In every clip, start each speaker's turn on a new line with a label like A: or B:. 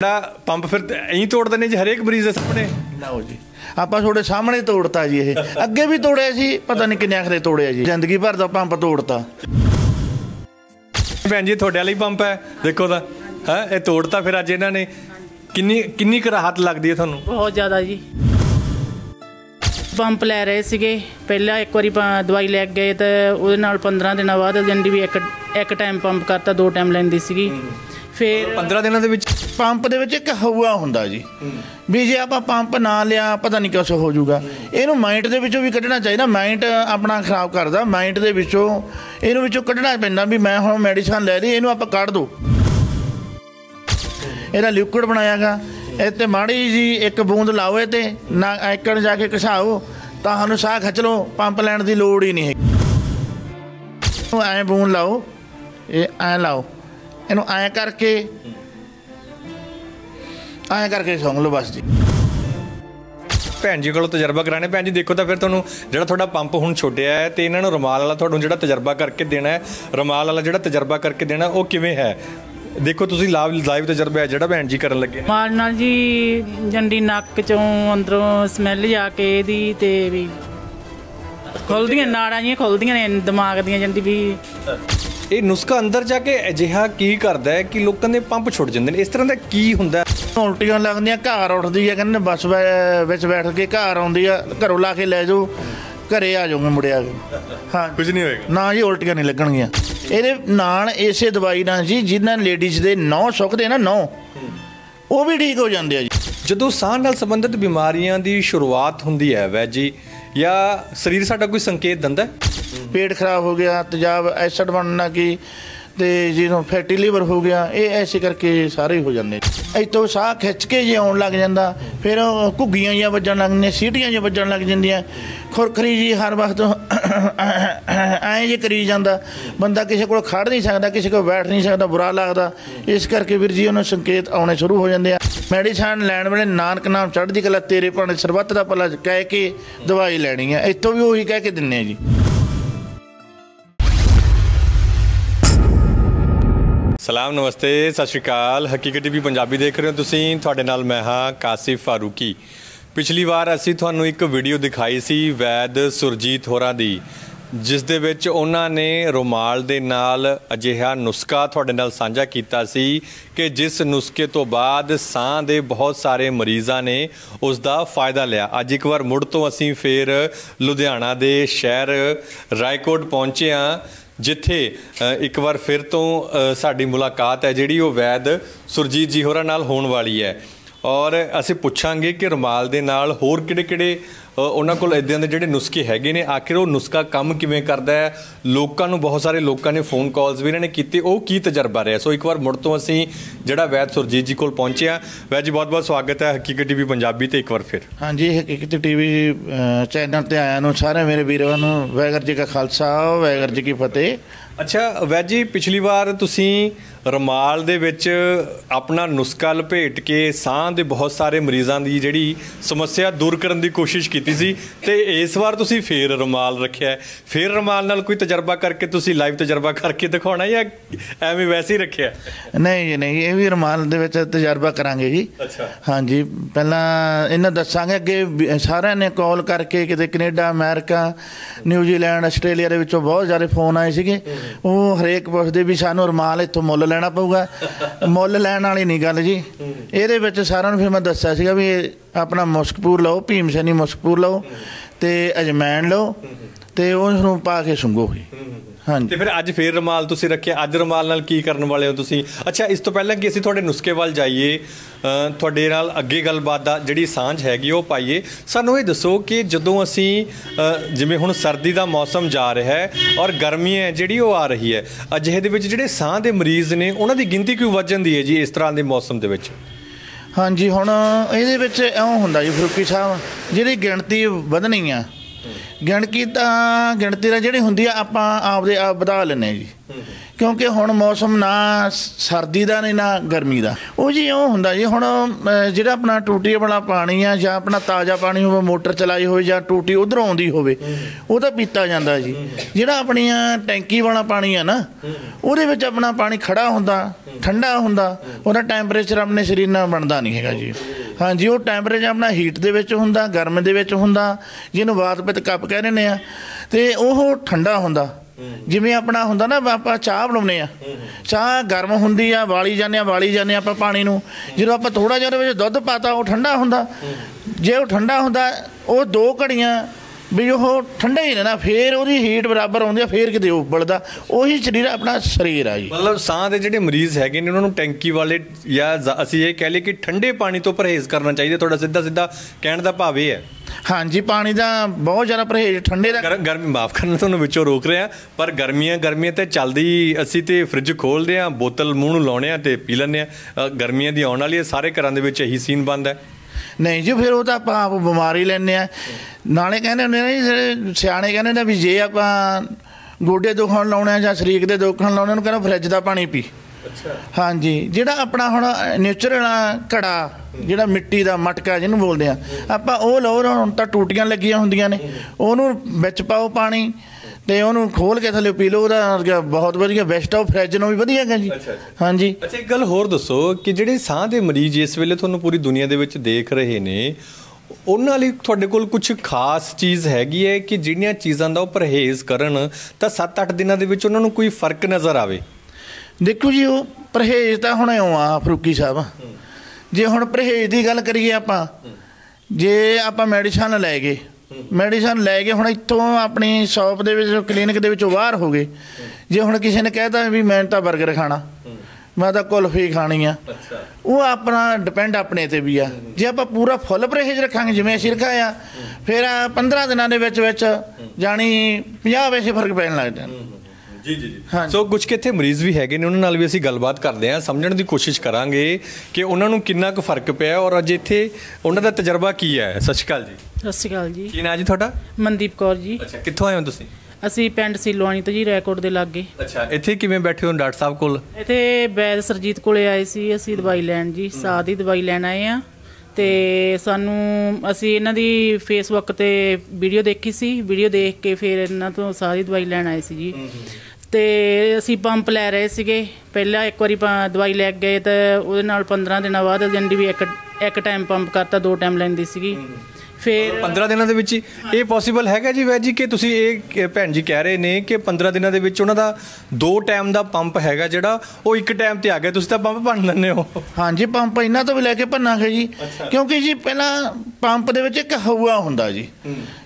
A: ਜਿਹੜਾ ਪੰਪ ਫਿਰ ਐਂ ਤੋੜਦੇ ਨੇ ਜੀ ਹਰੇਕ ਮਰੀਜ਼ ਦੇ ਸਾਹਮਣੇ।
B: ਲਓ ਜੀ। ਆਪਾਂ ਤੁਹਾਡੇ ਸਾਹਮਣੇ ਤੋੜਤਾ ਜੀ ਇਹ। ਅੱਗੇ ਵੀ ਤੋੜਿਆ ਸੀ ਪਤਾ ਨਹੀਂ ਕਿੰਨੇ ਆਖਰੇ ਤੋੜਿਆ ਜੀ। ਜ਼ਿੰਦਗੀ ਭਰ ਦਾ ਪੰਪ ਤੋੜਤਾ।
A: ਭੈਣ ਜੀ ਤੁਹਾਡੇ ਵਾਲੀ ਪੰਪ ਹੈ। ਦੇਖੋ ਤਾਂ ਹੈ ਇਹ ਤੋੜਤਾ ਫਿਰ ਅੱਜ ਇਹਨਾਂ ਨੇ। ਕਿੰਨੀ ਕਿੰਨੀ ਕੁ ਰਾਹਤ ਲੱਗਦੀ ਹੈ ਤੁਹਾਨੂੰ?
C: ਬਹੁਤ ਜ਼ਿਆਦਾ ਜੀ। ਪੰਪ ਲੈ ਰਹੇ ਸੀਗੇ। ਪਹਿਲਾਂ ਇੱਕ ਵਾਰੀ ਦਵਾਈ ਲੈ ਕੇ ਗਏ ਤੇ ਉਹਦੇ ਨਾਲ 15 ਦਿਨਾਂ ਬਾਅਦ ਜੰਡੀ ਵੀ ਇੱਕ ਇੱਕ ਟਾਈਮ ਪੰਪ ਕਰਤਾ ਦੋ ਟਾਈਮ ਲੈਂਦੀ ਸੀਗੀ। ਫਿਰ
A: 15 ਦਿਨਾਂ ਦੇ ਵਿੱਚ
B: ਪੰਪ ਦੇ ਵਿੱਚ ਇੱਕ ਹਵਾ ਹੁੰਦਾ ਜੀ। ਵੀ ਜੇ ਆਪਾਂ ਪੰਪ ਨਾ ਲਿਆ, ਪਤਾ ਨਹੀਂ ਕਿਉਂ ਹੋ ਜਾਊਗਾ। ਇਹਨੂੰ ਮਾਈਂਡ ਦੇ ਵਿੱਚੋਂ ਵੀ ਕੱਢਣਾ ਚਾਹੀਦਾ। ਮਾਈਂਡ ਆਪਣਾ ਖਰਾਬ ਕਰਦਾ। ਮਾਈਂਡ ਦੇ ਵਿੱਚੋਂ ਇਹਨੂੰ ਵਿੱਚੋਂ ਕੱਢਣਾ ਪੈਂਦਾ ਵੀ ਮੈਂ ਹੁਣ ਮੈਡੀਸਨ ਲੈ ਲਈ, ਇਹਨੂੰ ਆਪਾਂ ਕੱਢ ਦੋ। ਇਹਦਾ ਲਿਕੁਇਡ ਬਣਾਇਆਗਾ। ਇਹ ਤੇ ਮਾੜੀ ਜੀ ਇੱਕ ਬੂੰਦ ਲਾਓ ਇਹ ਤੇ ਨਾ ਐਕਣ ਜਾ ਕੇ ਘਸਾਓ, ਤਾਂ ਸਾਨੂੰ ਸਾਹ ਖਿੱਚ ਲਓ। ਪੰਪ ਲੈਣ ਦੀ ਲੋੜ ਹੀ ਨਹੀਂ ਹੈ ਐਂ ਬੂੰਦ ਲਾਓ, ਇਹ ਐਂ ਲਾਓ। ਇਹਨੂੰ ਐਂ ਕਰਕੇ ਐ ਕਰਕੇ ਸੌਂ ਲਓ ਬਸ ਜੀ।
A: ਭੈਣ ਜੀ ਕੋਲੋਂ ਤਜਰਬਾ ਕਰਾਣੇ ਭੈਣ ਜੀ ਦੇਖੋ ਤਾਂ ਫਿਰ ਤੁਹਾਨੂੰ ਜਿਹੜਾ ਤੁਹਾਡਾ ਪੰਪ ਹੁਣ ਛੋਟਿਆ ਹੈ ਤੇ ਇਹਨਾਂ ਨੂੰ ਰਮਾਲ ਵਾਲਾ ਤੁਹਾਨੂੰ ਜਿਹੜਾ ਤਜਰਬਾ ਕਰਕੇ ਦੇਣਾ ਹੈ ਰਮਾਲ ਵਾਲਾ ਜਿਹੜਾ ਤਜਰਬਾ ਕਰਕੇ ਦੇਣਾ ਉਹ ਕਿਵੇਂ ਹੈ? ਦੇਖੋ ਤੁਸੀਂ ਲਾਈਵ ਲਾਈਵ ਤਜਰਬਾ ਹੈ ਜਿਹੜਾ ਭੈਣ ਜੀ ਕਰਨ ਲੱਗੇ ਨੇ।
C: ਮਾਲ ਨਾਲ ਜੀ ਜੰਡੀ ਨੱਕ ਚੋਂ ਅੰਦਰੋਂ ਸਮੈਲ ਜਾ ਕੇ ਇਹਦੀ ਤੇ ਵੀ ਖੁੱਲਦੀਆਂ ਨਾੜਾਂ ਜੀਆਂ ਖੁੱਲਦੀਆਂ ਨੇ ਦਿਮਾਗ ਦੀਆਂ ਜੰਡੀ ਵੀ।
A: ਇਹ ਨੁਸਖਾ ਅੰਦਰ ਜਾ ਕੇ ਅਜਿਹਾ ਕੀ ਕਰਦਾ ਹੈ ਕਿ ਲੋਕਾਂ ਦੇ ਪੰਪ ਛੁੱਟ ਜਾਂਦੇ ਨੇ? ਇਸ ਤਰ੍ਹਾਂ ਦਾ ਕੀ ਹੁੰਦਾ ਹੈ?
B: ਉਲਟੀਆਂ ਲੱਗਦੀਆਂ ਘਰ ਉੱਠਦੀ ਆ ਕਹਿੰਦੇ ਬੱਸ ਵਿੱਚ ਬੈਠ ਕੇ ਘਰ ਆਉਂਦੀ ਆ ਘਰੋਂ ਲਾ ਕੇ ਲੈ ਜਾਓ ਘਰੇ ਆ ਜਾਓਗੇ ਮੁੜਿਆ ਹਾਂ।
A: ਕੁਝ ਨਹੀਂ ਹੋਏਗਾ।
B: ਨਾ ਜੀ ਉਲਟੀਆਂ ਨਹੀਂ ਲੱਗਣਗੀਆਂ। ਇਹਦੇ ਨਾਲ ਇਸੇ ਦਵਾਈ ਨਾਲ ਜੀ ਜਿਨ੍ਹਾਂ ਲੇਡੀਜ਼ ਦੇ ਨੌ ਸੁੱਕਦੇ ਨਾ ਨੌ ਉਹ ਵੀ ਠੀਕ ਹੋ ਜਾਂਦੇ ਆ ਜੀ।
A: ਜਦੋਂ ਸਾਹ ਨਾਲ ਸੰਬੰਧਿਤ ਬਿਮਾਰੀਆਂ ਦੀ ਸ਼ੁਰੂਆਤ ਹੁੰਦੀ ਹੈ ਵੈ ਜੀ ਜਾਂ ਸਰੀਰ ਸਾਡਾ ਕੋਈ ਸੰਕੇਤ ਦਿੰਦਾ ਹੈ?
B: ਪੇਟ ਖਰਾਬ ਹੋ ਗਿਆ ਤੇਜ਼ਾਬ ਐਸਿਡ ਬਣਨਾ ਕੀ ਤੇ ਜਿਹਨੂੰ ਫੈਟੀ ਲੀਵਰ ਹੋ ਗਿਆ, ਇਹ ਐਸੇ ਕਰਕੇ ਸਾਰੇ ਹੋ ਜਾਂਦੇ ਇੱਥੋਂ ਸਾਹ ਖਿੱਚ ਕੇ ਜੇ ਆਉਣ ਲੱਗ ਜਾਂਦਾ, ਫਿਰ ਉਹ ਘੁੱਗੀਆਂ ਜਾਂ ਵੱਜਣ ਲੱਗ ਜਾਂਦੀਆਂ, ਸੀਟੀਆਂ ਜਾਂ ਵੱਜਣ ਲੱਗ ਜਾਂਦੀਆਂ। ਖੁਰਖਰੀ ਜੀ ਹਰ ਵਕਤ ਐਂ ਜੇ ਕਰੀ ਜਾਂਦਾ, ਬੰਦਾ ਕਿਸੇ ਕੋਲ ਖੜ ਨਹੀਂ ਸਕਦਾ, ਕਿਸੇ ਕੋਲ ਬੈਠ ਨਹੀਂ ਸਕਦਾ, ਬੁਰਾ ਲੱਗਦਾ। ਇਸ ਕਰਕੇ ਵੀਰ ਜੀ, ਉਹਨੂੰ ਸੰਕੇਤ ਆਉਣੇ ਸ਼ੁਰੂ ਹੋ ਜਾਂਦੇ ਆ। ਮੈਡੀਸਨ ਲੈਣ ਵੇਲੇ ਨਾਨਕ ਨਾਮ ਚੜ੍ਹਦੀ ਕਲਾ, ਤੇਰੇ ਭਾਣੇ ਸਰਬੱਤ ਦਾ ਭਲਾ ਕਹਿ ਕੇ ਦਵਾਈ ਲੈਣੀ ਆ। ਇੱਥੋਂ ਵੀ ਉਹੀ ਕਹਿ ਕੇ ਦਿੰਨੇ ਆ ਜੀ।
A: ਸਲਾਮ, ਨਮਸਤੇ, ਸਤਿ ਸ਼੍ਰੀ ਅਕਾਲ। ਹਕੀਕਤ ਟੀਵੀ ਪੰਜਾਬੀ ਦੇਖ ਰਹੇ ਹੋ ਤੁਸੀਂ। ਤੁਹਾਡੇ ਨਾਲ ਮੈਂ ਹਾਂ ਕਾਸਿਫ ਫਾਰੂਕੀ। ਪਿਛਲੀ ਵਾਰ ਅਸੀਂ ਤੁਹਾਨੂੰ ਇੱਕ ਵੀਡੀਓ ਦਿਖਾਈ ਸੀ ਵੈਦ ਸੁਰਜੀਤ ਹੋਰਾਂ ਦੀ, ਜਿਸ ਦੇ ਵਿੱਚ ਉਹਨਾਂ ਨੇ ਰੁਮਾਲ ਦੇ ਨਾਲ ਅਜਿਹਾ ਨੁਸਖਾ ਤੁਹਾਡੇ ਨਾਲ ਸਾਂਝਾ ਕੀਤਾ ਸੀ ਕਿ ਜਿਸ ਨੁਸਖੇ ਤੋਂ ਬਾਅਦ ਸਾਹ ਦੇ ਬਹੁਤ ਸਾਰੇ ਮਰੀਜ਼ਾਂ ਨੇ ਉਸ ਦਾ ਫਾਇਦਾ ਲਿਆ। ਅੱਜ ਇੱਕ ਵਾਰ ਮੁੜ ਤੋਂ ਅਸੀਂ ਫੇਰ ਲੁਧਿਆਣਾ ਦੇ ਸ਼ਹਿਰ ਰਾਏਕੋਟ ਪਹੁੰਚੇ ਹਾਂ। ਜਿੱਥੇ ਇੱਕ ਵਾਰ ਫਿਰ ਤੋਂ ਸਾਡੀ ਮੁਲਾਕਾਤ ਹੈ ਜਿਹੜੀ ਉਹ ਵੈਦ ਸੁਰਜੀਤ ਜੀ ਹੋਰਾਂ ਨਾਲ ਹੋਣ ਵਾਲੀ ਹੈ। ਔਰ ਅਸੀਂ ਪੁੱਛਾਂਗੇ ਕਿ ਰੁਮਾਲ ਦੇ ਨਾਲ ਹੋਰ ਕਿਹੜੇ-ਕਿਹੜੇ ਉਹਨਾਂ ਕੋਲ ਇਦਾਂ ਦੇ ਜਿਹੜੇ ਨੁਸਖੇ ਹੈਗੇ ਨੇ ਆਖਿਰ ਉਹ ਨੁਸਖਾ ਕੰਮ ਕਿਵੇਂ ਕਰਦਾ ਹੈ? ਲੋਕਾਂ ਨੂੰ ਬਹੁਤ ਸਾਰੇ ਲੋਕਾਂ ਨੇ ਫੋਨ ਕਾਲਸ ਵੀ ਇਹਨਾਂ ਨੇ ਕੀਤੇ ਉਹ ਕੀ ਤਜਰਬਾ ਰਿਹਾ? ਸੋ ਇੱਕ ਵਾਰ ਮੁੜ ਤੋਂ ਅਸੀਂ ਜਿਹੜਾ ਵੈਦ ਸੁਰਜੀਤ ਜੀ ਕੋਲ ਪਹੁੰਚੇ ਹਾਂ। ਵੈਦ ਜੀ ਬਹੁਤ-ਬਹੁਤ ਸਵਾਗਤ ਹੈ ਹਕੀਕਤ ਟੀਵੀ ਪੰਜਾਬੀ ਤੇ ਇੱਕ ਵਾਰ ਫਿਰ।
B: ਹਾਂਜੀ ਹਕੀਕਤ ਟੀਵੀ ਚੈਨਲ ਤੇ ਆਇਆਂ ਨੂੰ ਸਾਰੇ ਮੇਰੇ ਵੀਰਾਂ ਨੂੰ ਵੈਗਰ ਜੀ ਕਾ ਖਾਲਸਾ ਵੈਗਰ ਜੀ ਕੀ ਫਤਿਹ।
A: ਅੱਛਾ ਵੈਦ ਜੀ ਪਿਛਲੀ ਵਾਰ ਤੁਸੀਂ ਰਮਾਲ ਦੇ ਵਿੱਚ ਆਪਣਾ ਨੁਸਖਾ ਲਪੇਟ ਕੇ ਸਾਹ ਦੇ ਬਹੁਤ ਸਾਰੇ ਮਰੀਜ਼ਾਂ ਦੀ ਜਿਹੜੀ ਸਮੱਸਿਆ ਦੂਰ ਕਰਨ ਦੀ ਕੋਸ਼ਿਸ਼ ਕੀਤੀ ਸੀ ਤੇ ਇਸ ਵਾਰ ਤੁਸੀਂ ਫੇਰ ਰਮਾਲ ਰੱਖਿਆ। ਫੇਰ ਰਮਾਲ ਨਾਲ ਕੋਈ ਤਜਰਬਾ ਕਰਕੇ ਤੁਸੀਂ ਲਾਈਵ ਤਜਰਬਾ ਕਰਕੇ ਦਿਖਾਉਣਾ ਜਾਂ ਐਵੇਂ ਵੈਸੇ ਹੀ ਰੱਖਿਆ?
B: ਨਹੀਂ ਜੀ ਨਹੀਂ ਇਹ ਵੀ ਰਮਾਲ ਦੇ ਵਿੱਚ ਤਜਰਬਾ ਕਰਾਂਗੇ ਜੀ।
A: ਅੱਛਾ।
B: ਹਾਂਜੀ ਪਹਿਲਾਂ ਇਹਨਾਂ ਦੱਸਾਂਗੇ ਅੱਗੇ ਸਾਰਿਆਂ ਨੇ ਕਾਲ ਕਰਕੇ ਕਿਤੇ ਕੈਨੇਡਾ ਅਮਰੀਕਾ ਨਿਊਜ਼ੀਲੈਂਡ ਆਸਟ੍ਰੇਲੀਆ ਦੇ ਵਿੱਚੋਂ ਬਹੁਤ ਜ਼ਿਆਦਾ ਫੋਨ ਆਏ ਸੀਗੇ। ਉਹ ਹਰੇਕ ਪੁੱਛਦੇ ਵੀ ਸਾਨੂੰ ਰਮਾਲ ਇੱਥੋਂ ਮੁੱਲ ਲੈਣਾ ਪਊਗਾ। ਮੁੱਲ ਲੈਣ ਵਾਲੀ ਨਹੀਂ ਗੱਲ ਜੀ। ਇਹਦੇ ਵਿੱਚ ਸਾਰਿਆਂ ਨੂੰ ਫਿਰ ਮੈਂ ਦੱਸਿਆ ਸੀਗਾ ਵੀ ਆਪਣਾ ਮੁਸਕਪੂਰ ਲਓ, ਭੀਮ ਸੈਨੀ ਮੁਸਕਪੂਰ ਲਓ ਤੇ ਅਜਮੈਨ ਲਓ ਤੇ ਉਸ ਨੂੰ ਪਾ ਕੇ ਸੁੰਗੋ।
A: ਤੇ ਫਿਰ ਅੱਜ ਫੇਰ ਰਮਾਲ ਤੁਸੀਂ ਰੱਖਿਆ ਅੱਜ ਰਮਾਲ ਨਾਲ ਕੀ ਕਰਨ ਵਾਲੇ ਹੋ ਤੁਸੀਂ? ਅੱਛਾ ਇਸ ਤੋਂ ਪਹਿਲਾਂ ਕਿ ਅਸੀਂ ਤੁਹਾਡੇ ਨੁਸਖੇ ਵੱਲ ਜਾਈਏ ਤੁਹਾਡੇ ਨਾਲ ਅੱਗੇ ਗੱਲਬਾਤ ਦਾ ਜਿਹੜੀ ਸਾਂਝ ਹੈਗੀ ਉਹ ਪਾਈਏ ਸਾਨੂੰ ਇਹ ਦੱਸੋ ਕਿ ਜਦੋਂ ਅਸੀਂ ਜਿਵੇਂ ਹੁਣ ਸਰਦੀ ਦਾ ਮੌਸਮ ਜਾ ਰਿਹਾ ਹੈ ਔਰ ਗਰਮੀ ਹੈ ਜਿਹੜੀ ਉਹ ਆ ਰਹੀ ਹੈ ਅਜਿਹੇ ਦੇ ਵਿੱਚ ਜਿਹੜੇ ਸਾਹ ਦੇ ਮਰੀਜ਼ ਨੇ ਉਹਨਾਂ ਦੀ ਗਿਣਤੀ ਕਿਉਂ ਵੱਧ ਜਾਂਦੀ ਹੈ ਜੀ ਇਸ ਤਰ੍ਹਾਂ ਦੇ ਮੌਸਮ ਦੇ ਵਿੱਚ?
B: ਹਾਂਜੀ ਹੁਣ ਇਹਦੇ ਵਿੱਚ ਇਉਂ ਹੁੰਦਾ ਜੀ ਫਰੂਕੀ ਸਾਹਿਬ ਜਿਹੜੀ ਗਿਣਤੀ ਵਧਣੀ ਆ ਗਿਣਤੀ ਤਾਂ ਗਿਣਤੀ ਦਾ ਜਿਹੜੀ ਹੁੰਦੀ ਆ ਆਪਾਂ ਆਪਦੇ ਆਪ ਵਧਾ ਲੈਂਦੇ ਹਾਂ ਜੀ। ਕਿਉਂਕਿ ਹੁਣ ਮੌਸਮ ਨਾ ਸਰਦੀ ਦਾ ਨਹੀਂ, ਨਾ ਗਰਮੀ ਦਾ। ਉਹ ਜੀ ਉਹ ਹੁੰਦਾ ਜੀ, ਹੁਣ ਜਿਹੜਾ ਆਪਣਾ ਟੂਟੀ ਵਾਲਾ ਪਾਣੀ ਆ ਜਾਂ ਆਪਣਾ ਤਾਜ਼ਾ ਪਾਣੀ ਹੋਵੇ, ਮੋਟਰ ਚਲਾਈ ਹੋਵੇ ਜਾਂ ਟੂਟੀ ਉਧਰੋਂ ਆਉਂਦੀ ਹੋਵੇ, ਉਹ ਤਾਂ ਪੀਤਾ ਜਾਂਦਾ ਜੀ। ਜਿਹੜਾ ਆਪਣੀਆਂ ਟੈਂਕੀ ਵਾਲਾ ਪਾਣੀ ਆ ਨਾ, ਉਹਦੇ ਵਿੱਚ ਆਪਣਾ ਪਾਣੀ ਖੜਾ ਹੁੰਦਾ, ਠੰਡਾ ਹੁੰਦਾ, ਉਹਦਾ ਟੈਂਪਰੇਚਰ ਆਪਣੇ ਸਰੀਰ ਨਾਲ ਬਣਦਾ ਨਹੀਂ ਹੈਗਾ ਜੀ। ਹਾਂਜੀ, ਉਹ ਟੈਂਪਰੇਚਰ ਆਪਣਾ ਹੀਟ ਦੇ ਵਿੱਚ ਹੁੰਦਾ, ਗਰਮ ਦੇ ਵਿੱਚ ਹੁੰਦਾ, ਜਿਹਨੂੰ ਵਾਤਪਿਤ ਕੱਪ ਕਹਿ ਦਿੰਦੇ ਆ। ਤੇ ਉਹ ਠੰਡਾ ਹੁੰਦਾ। ਜਿਵੇਂ ਆਪਣਾ ਹੁੰਦਾ ਨਾ ਆਪਾਂ ਚਾਹ ਬਣਾਉਂਦੇ ਆ ਚਾਹ ਗਰਮ ਹੁੰਦੀ ਆ ਵਾਲੀ ਜਾਂਦੇ ਆ ਵਾਲੀ ਜਾਂਦੇ ਆ ਆਪਾਂ ਪਾਣੀ ਨੂੰ। ਜਦੋਂ ਆਪਾਂ ਥੋੜਾ ਜਿਹਾ ਉਹਦੇ ਵਿੱਚ ਦੁੱਧ ਪਾਤਾ ਉਹ ਠੰਡਾ ਹੁੰਦਾ। ਜੇ ਉਹ ਠੰਡਾ ਹੁੰਦਾ ਉਹ ਦੋ ਘੜੀਆਂ ਵੀ ਉਹ ਠੰਡਾ ਹੀ ਰਹਿਣਾ ਫੇਰ ਉਹਦੀ ਹੀਟ ਬਰਾਬਰ ਆਉਂਦੀ ਆ ਫੇਰ ਕਿਤੇ ਉਬਲਦਾ। ਉਹੀ ਸਰੀਰ ਆਪਣਾ ਸਰੀਰ ਆ ਜੀ।
A: ਮਤਲਬ ਸਾਹ ਦੇ ਜਿਹੜੇ ਮਰੀਜ਼ ਹੈਗੇ ਨੇ ਉਹਨਾਂ ਨੂੰ ਟੈਂਕੀ ਵਾਲੇ ਜਾਂ ਜ਼- ਅਸੀਂ ਇਹ ਕਹਿ ਲਈਏ ਕਿ ਠੰਡੇ ਪਾਣੀ ਤੋਂ ਪਰਹੇਜ਼ ਕਰਨਾ ਚਾਹੀਦਾ ਤੁਹਾਡਾ ਸਿੱਧਾ ਸਿੱਧਾ ਕਹਿਣ ਦਾ ਭਾਵ ਇਹ ਹੈ।
B: ਹਾਂਜੀ ਪਾਣੀ ਦਾ ਬਹੁਤ ਜ਼ਿਆਦਾ ਪਰਹੇਜ਼ ਠੰਡੇ ਦਾ
A: ਗਰ- ਗਰਮੀ ਮਾਫ ਕਰਨਾ ਤੁਹਾਨੂੰ ਵਿੱਚੋਂ ਰੋਕ ਰਿਹਾ ਪਰ ਗਰਮੀਆਂ ਗਰਮੀਆਂ ਤੇ ਚੱਲਦੀ ਅਸੀਂ ਤੇ ਫ੍ਰਿਜ ਖੋਲਦੇ ਆ ਬੋਤਲ ਮੂੰਹ ਨੂੰ ਲਾਉਣੇ ਆ ਤੇ ਪੀ ਲੈਂਦੇ ਆ ਗਰਮੀਆਂ ਦੀ ਆਉਣ ਵਾਲੀ ਹੈ ਸਾਰੇ ਘਰਾਂ ਦੇ ਵਿੱਚ ਇਹੀ ਸੀਨ ਬੰਦ ਹੈ।
B: ਨਹੀਂ ਜੀ ਫਿਰ ਉਹ ਤਾਂ ਆਪਾਂ ਆਪ ਬਿਮਾਰੀ ਲੈਂਦੇ ਆ ਨਾਲੇ ਕਹਿੰਦੇ ਹੁੰਦੇ ਨੇ ਸਿਆਣੇ ਕਹਿੰਦੇ ਨੇ ਵੀ ਜੇ ਆਪਾਂ ਗੋਡੇ ਦੁਖਣ ਲਾਉਣੇ ਆ ਜਾਂ ਸਰੀਰ ਦੇ ਦੁਖਣ ਲਾਉਣੇ ਨੂੰ ਕਹਿੰਦਾ ਫਰਿੱਜ ਦਾ ਪਾਣੀ ਪੀ। ਹਾਂਜੀ ਜਿਹੜਾ ਆਪਣਾ ਹੁਣ ਨੇਚਰਲ ਘੜਾ ਜਿਹੜਾ ਮਿੱਟੀ ਦਾ ਮਟਕਾ ਜਿਹਨੂੰ ਬੋਲਦੇ ਆ ਆਪਾਂ ਉਹ ਲਓ ਹੁਣ ਤਾਂ ਟੂਟੀਆਂ ਲੱਗੀਆਂ ਹੁੰਦੀਆਂ ਨੇ। ਉਹਨੂੰ ਵਿੱਚ ਪਾਓ ਪਾਣੀ ਤੇ ਉਹਨੂੰ ਖੋਲ ਕੇ ਥੱਲੇ ਪੀ ਲਓ ਉਹਦਾ ਬਹੁਤ ਵਧੀਆ ਬੈਸਟ ਆ ਉਹ ਫਰਿੱਜ ਨੂੰ ਵੀ ਵਧੀਆ ਹੈਗਾ ਜੀ। ਹਾਂਜੀ।
A: ਅੱਛਾ ਇੱਕ ਗੱਲ ਹੋਰ ਦੱਸੋ ਕਿ ਜਿਹੜੇ ਸਾਹ ਦੇ ਮਰੀਜ਼ ਇਸ ਵੇਲੇ ਤੁਹਾਨੂੰ ਪੂਰੀ ਦੁਨੀਆ ਦੇ ਵਿੱਚ ਦੇਖ ਰਹੇ ਨੇ ਉਹਨਾਂ ਲਈ ਤੁਹਾਡੇ ਕੋਲ ਕੁਝ ਖਾਸ ਚੀਜ਼ ਹੈਗੀ ਹੈ ਕਿ ਜਿਹੜੀਆਂ ਚੀਜ਼ਾਂ ਦਾ ਉਹ ਪਰਹੇਜ਼ ਕਰਨ ਤਾਂ 7-8 ਦਿਨਾਂ ਦੇ ਵਿੱਚ ਉਹਨਾਂ ਨੂੰ ਕੋਈ ਫ਼ਰਕ ਨਜ਼ਰ ਆਵੇ?
B: ਦੇਖੋ ਜੀ ਉਹ ਪਰਹੇਜ਼ ਤਾਂ ਹੁਣ ਇਉਂ ਆ ਫਰੂਕੀ ਸਾਹਿਬ। ਜੇ ਹੁਣ ਪਰਹੇਜ਼ ਦੀ ਗੱਲ ਕਰੀਏ ਆਪਾਂ ਜੇ ਆਪਾਂ ਮੈਡੀਸਨ ਲੈ ਗਏ ਮੈਡੀਸਨ ਲੈ ਕੇ ਹੁਣ ਇੱਥੋਂ ਆਪਣੀ ਸ਼ਾਪ ਦੇ ਵਿੱਚ ਕਲੀਨਿਕ ਦੇ ਵਿੱਚੋਂ ਬਾਹਰ ਹੋ ਗਏ। ਜੇ ਹੁਣ ਕਿਸੇ ਨੇ ਕਹਿਤਾ ਵੀ ਮੈਂ ਤਾਂ 버ਗਰ ਖਾਣਾ ਮੈਂ ਤਾਂ ਕੁਲਫੀ ਖਾਣੀ ਆ ਉਹ ਆਪਣਾ ਡਿਪੈਂਡ ਆਪਣੇ ਤੇ ਵੀ ਆ। ਜੇ ਆਪਾਂ ਪੂਰਾ ਫੁੱਲ ਪਰਹੇਜ਼ ਰੱਖਾਂਗੇ ਜਿਵੇਂ ਅਸੀਂ ਰਖਾਇਆ ਫਿਰ ਆਹ 15 ਦਿਨਾਂ ਦੇ ਵਿੱਚ ਵਿੱਚ ਜਾਣੀ 50 ਵੈਸੇ ਫ਼ਰਕ ਪੈਣ ਲੱਗ ਜਾਂਦਾ
A: ਜੀ ਜੀ ਜੀ। ਸੋ ਕੁਝ ਕਿੱਥੇ ਮਰੀਜ਼ ਵੀ ਹੈਗੇ ਨੇ ਉਹਨਾਂ ਨਾਲ ਵੀ ਅਸੀਂ ਗੱਲਬਾਤ ਕਰਦੇ ਹਾਂ। ਸਮਝਣ ਦੀ ਕੋਸ਼ਿਸ਼ ਕਰਾਂਗੇ ਕਿ ਉਹਨਾਂ ਨੂੰ ਕਿੰਨਾ ਕੁ ਫ਼ਰਕ ਪਿਆ ਔਰ ਅੱਜ ਇੱਥੇ ਉਹਨਾਂ ਦਾ ਤਜਰਬਾ ਕੀ ਹੈ? ਸਤਿ ਸ਼੍ਰੀ ਅਕਾਲ ਜੀ।
C: ਸਤਿ ਸ਼੍ਰੀ ਅਕਾਲ ਜੀ।
A: ਕੀ ਨਾਂ ਜੀ ਤੁਹਾਡਾ?
C: ਮਨਦੀਪ ਕੌਰ ਜੀ।
A: ਅੱਛਾ ਕਿੱਥੋਂ ਆਏ ਹੋ ਤੁਸੀਂ?
C: ਅਸੀਂ ਪਿੰਡ ਸਿਲੋਆਣੀ ਤੋਂ ਜੀ ਰੈਕੋਰਡ ਦੇ ਲਾਗੇ।
A: ਅੱਛਾ ਇੱਥੇ ਕਿਵੇਂ ਬੈਠੇ ਹੋ ਡਾਕਟਰ ਸਾਹਿਬ ਕੋਲ?
C: ਇੱਥੇ ਵੈਦ ਸਰਜੀਤ ਕੋਲੇ ਆਏ ਸੀ ਅਸੀਂ ਦਵਾਈ ਲੈਣ ਜੀ ਸਾਹ ਦੀ ਦਵਾਈ ਲੈਣ ਆਏ ਆ ਤੇ ਸਾਨੂੰ ਅਸੀਂ ਇਹਨਾਂ ਦੀ ਫੇਸਬੁੱਕ ਤੇ ਵੀਡੀਓ ਦੇਖੀ ਸੀ। ਵੀਡੀਓ ਦੇਖ ਕੇ ਫਿਰ ਇਹਨਾਂ ਤੋਂ ਸਾਹ ਦੀ ਦਵਾਈ ਲੈਣ ਆਏ ਸੀ ਜੀ। ਤੇ ਅਸੀਂ ਪੰਪ ਲੈ ਰਹੇ ਸੀਗੇ। ਪਹਿਲਾਂ ਇੱਕ ਵਾਰੀ ਪਾ- ਦਵਾਈ ਲੈ ਕੇ ਗਏ ਤਾਂ ਉਹਦੇ ਨਾਲ 15 ਦਿਨਾਂ ਬਾਅਦ ਜੰਡੀ ਵੀ ਇੱਕ ਇੱਕ ਟਾਈਮ ਪੰਪ ਕਰਤਾ, ਦੋ ਟਾਈਮ ਲੈਂਦੀ ਸੀਗੀ। ਫਿਰ
A: 15 ਦਿਨਾਂ ਦੇ ਵਿੱਚ ਹੀ ਇਹ ਪੋਸੀਬਲ ਹੈਗਾ ਜੀ ਵੈਦ ਜੀ ਕਿ ਤੁਸੀਂ ਇਹ ਭੈਣ ਜੀ ਕਹਿ ਰਹੇ ਨੇ ਕਿ 15 ਦਿਨਾਂ ਦੇ ਵਿੱਚ ਉਹਨਾਂ ਦਾ ਦੋ ਟਾਈਮ ਦਾ ਪੰਪ ਹੈਗਾ ਜਿਹੜਾ ਉਹ ਇੱਕ ਟਾਈਮ ਤੇ ਆ ਗਿਆ। ਤੁਸੀਂ ਤਾਂ ਪੰਪ ਭੰਨ ਲੈਂਦੇ ਹੋ।
B: ਹਾਂਜੀ ਪੰਪ ਇਹਨਾਂ ਤੋਂ ਵੀ ਲੈ ਕੇ ਭੰਨਾਂਗੇ ਜੀ। ਕਿਉਂਕਿ ਜੀ ਪਹਿਲਾਂ ਪੰਪ ਦੇ ਵਿੱਚ ਇੱਕ ਹਵਾ ਹੁੰਦਾ ਜੀ।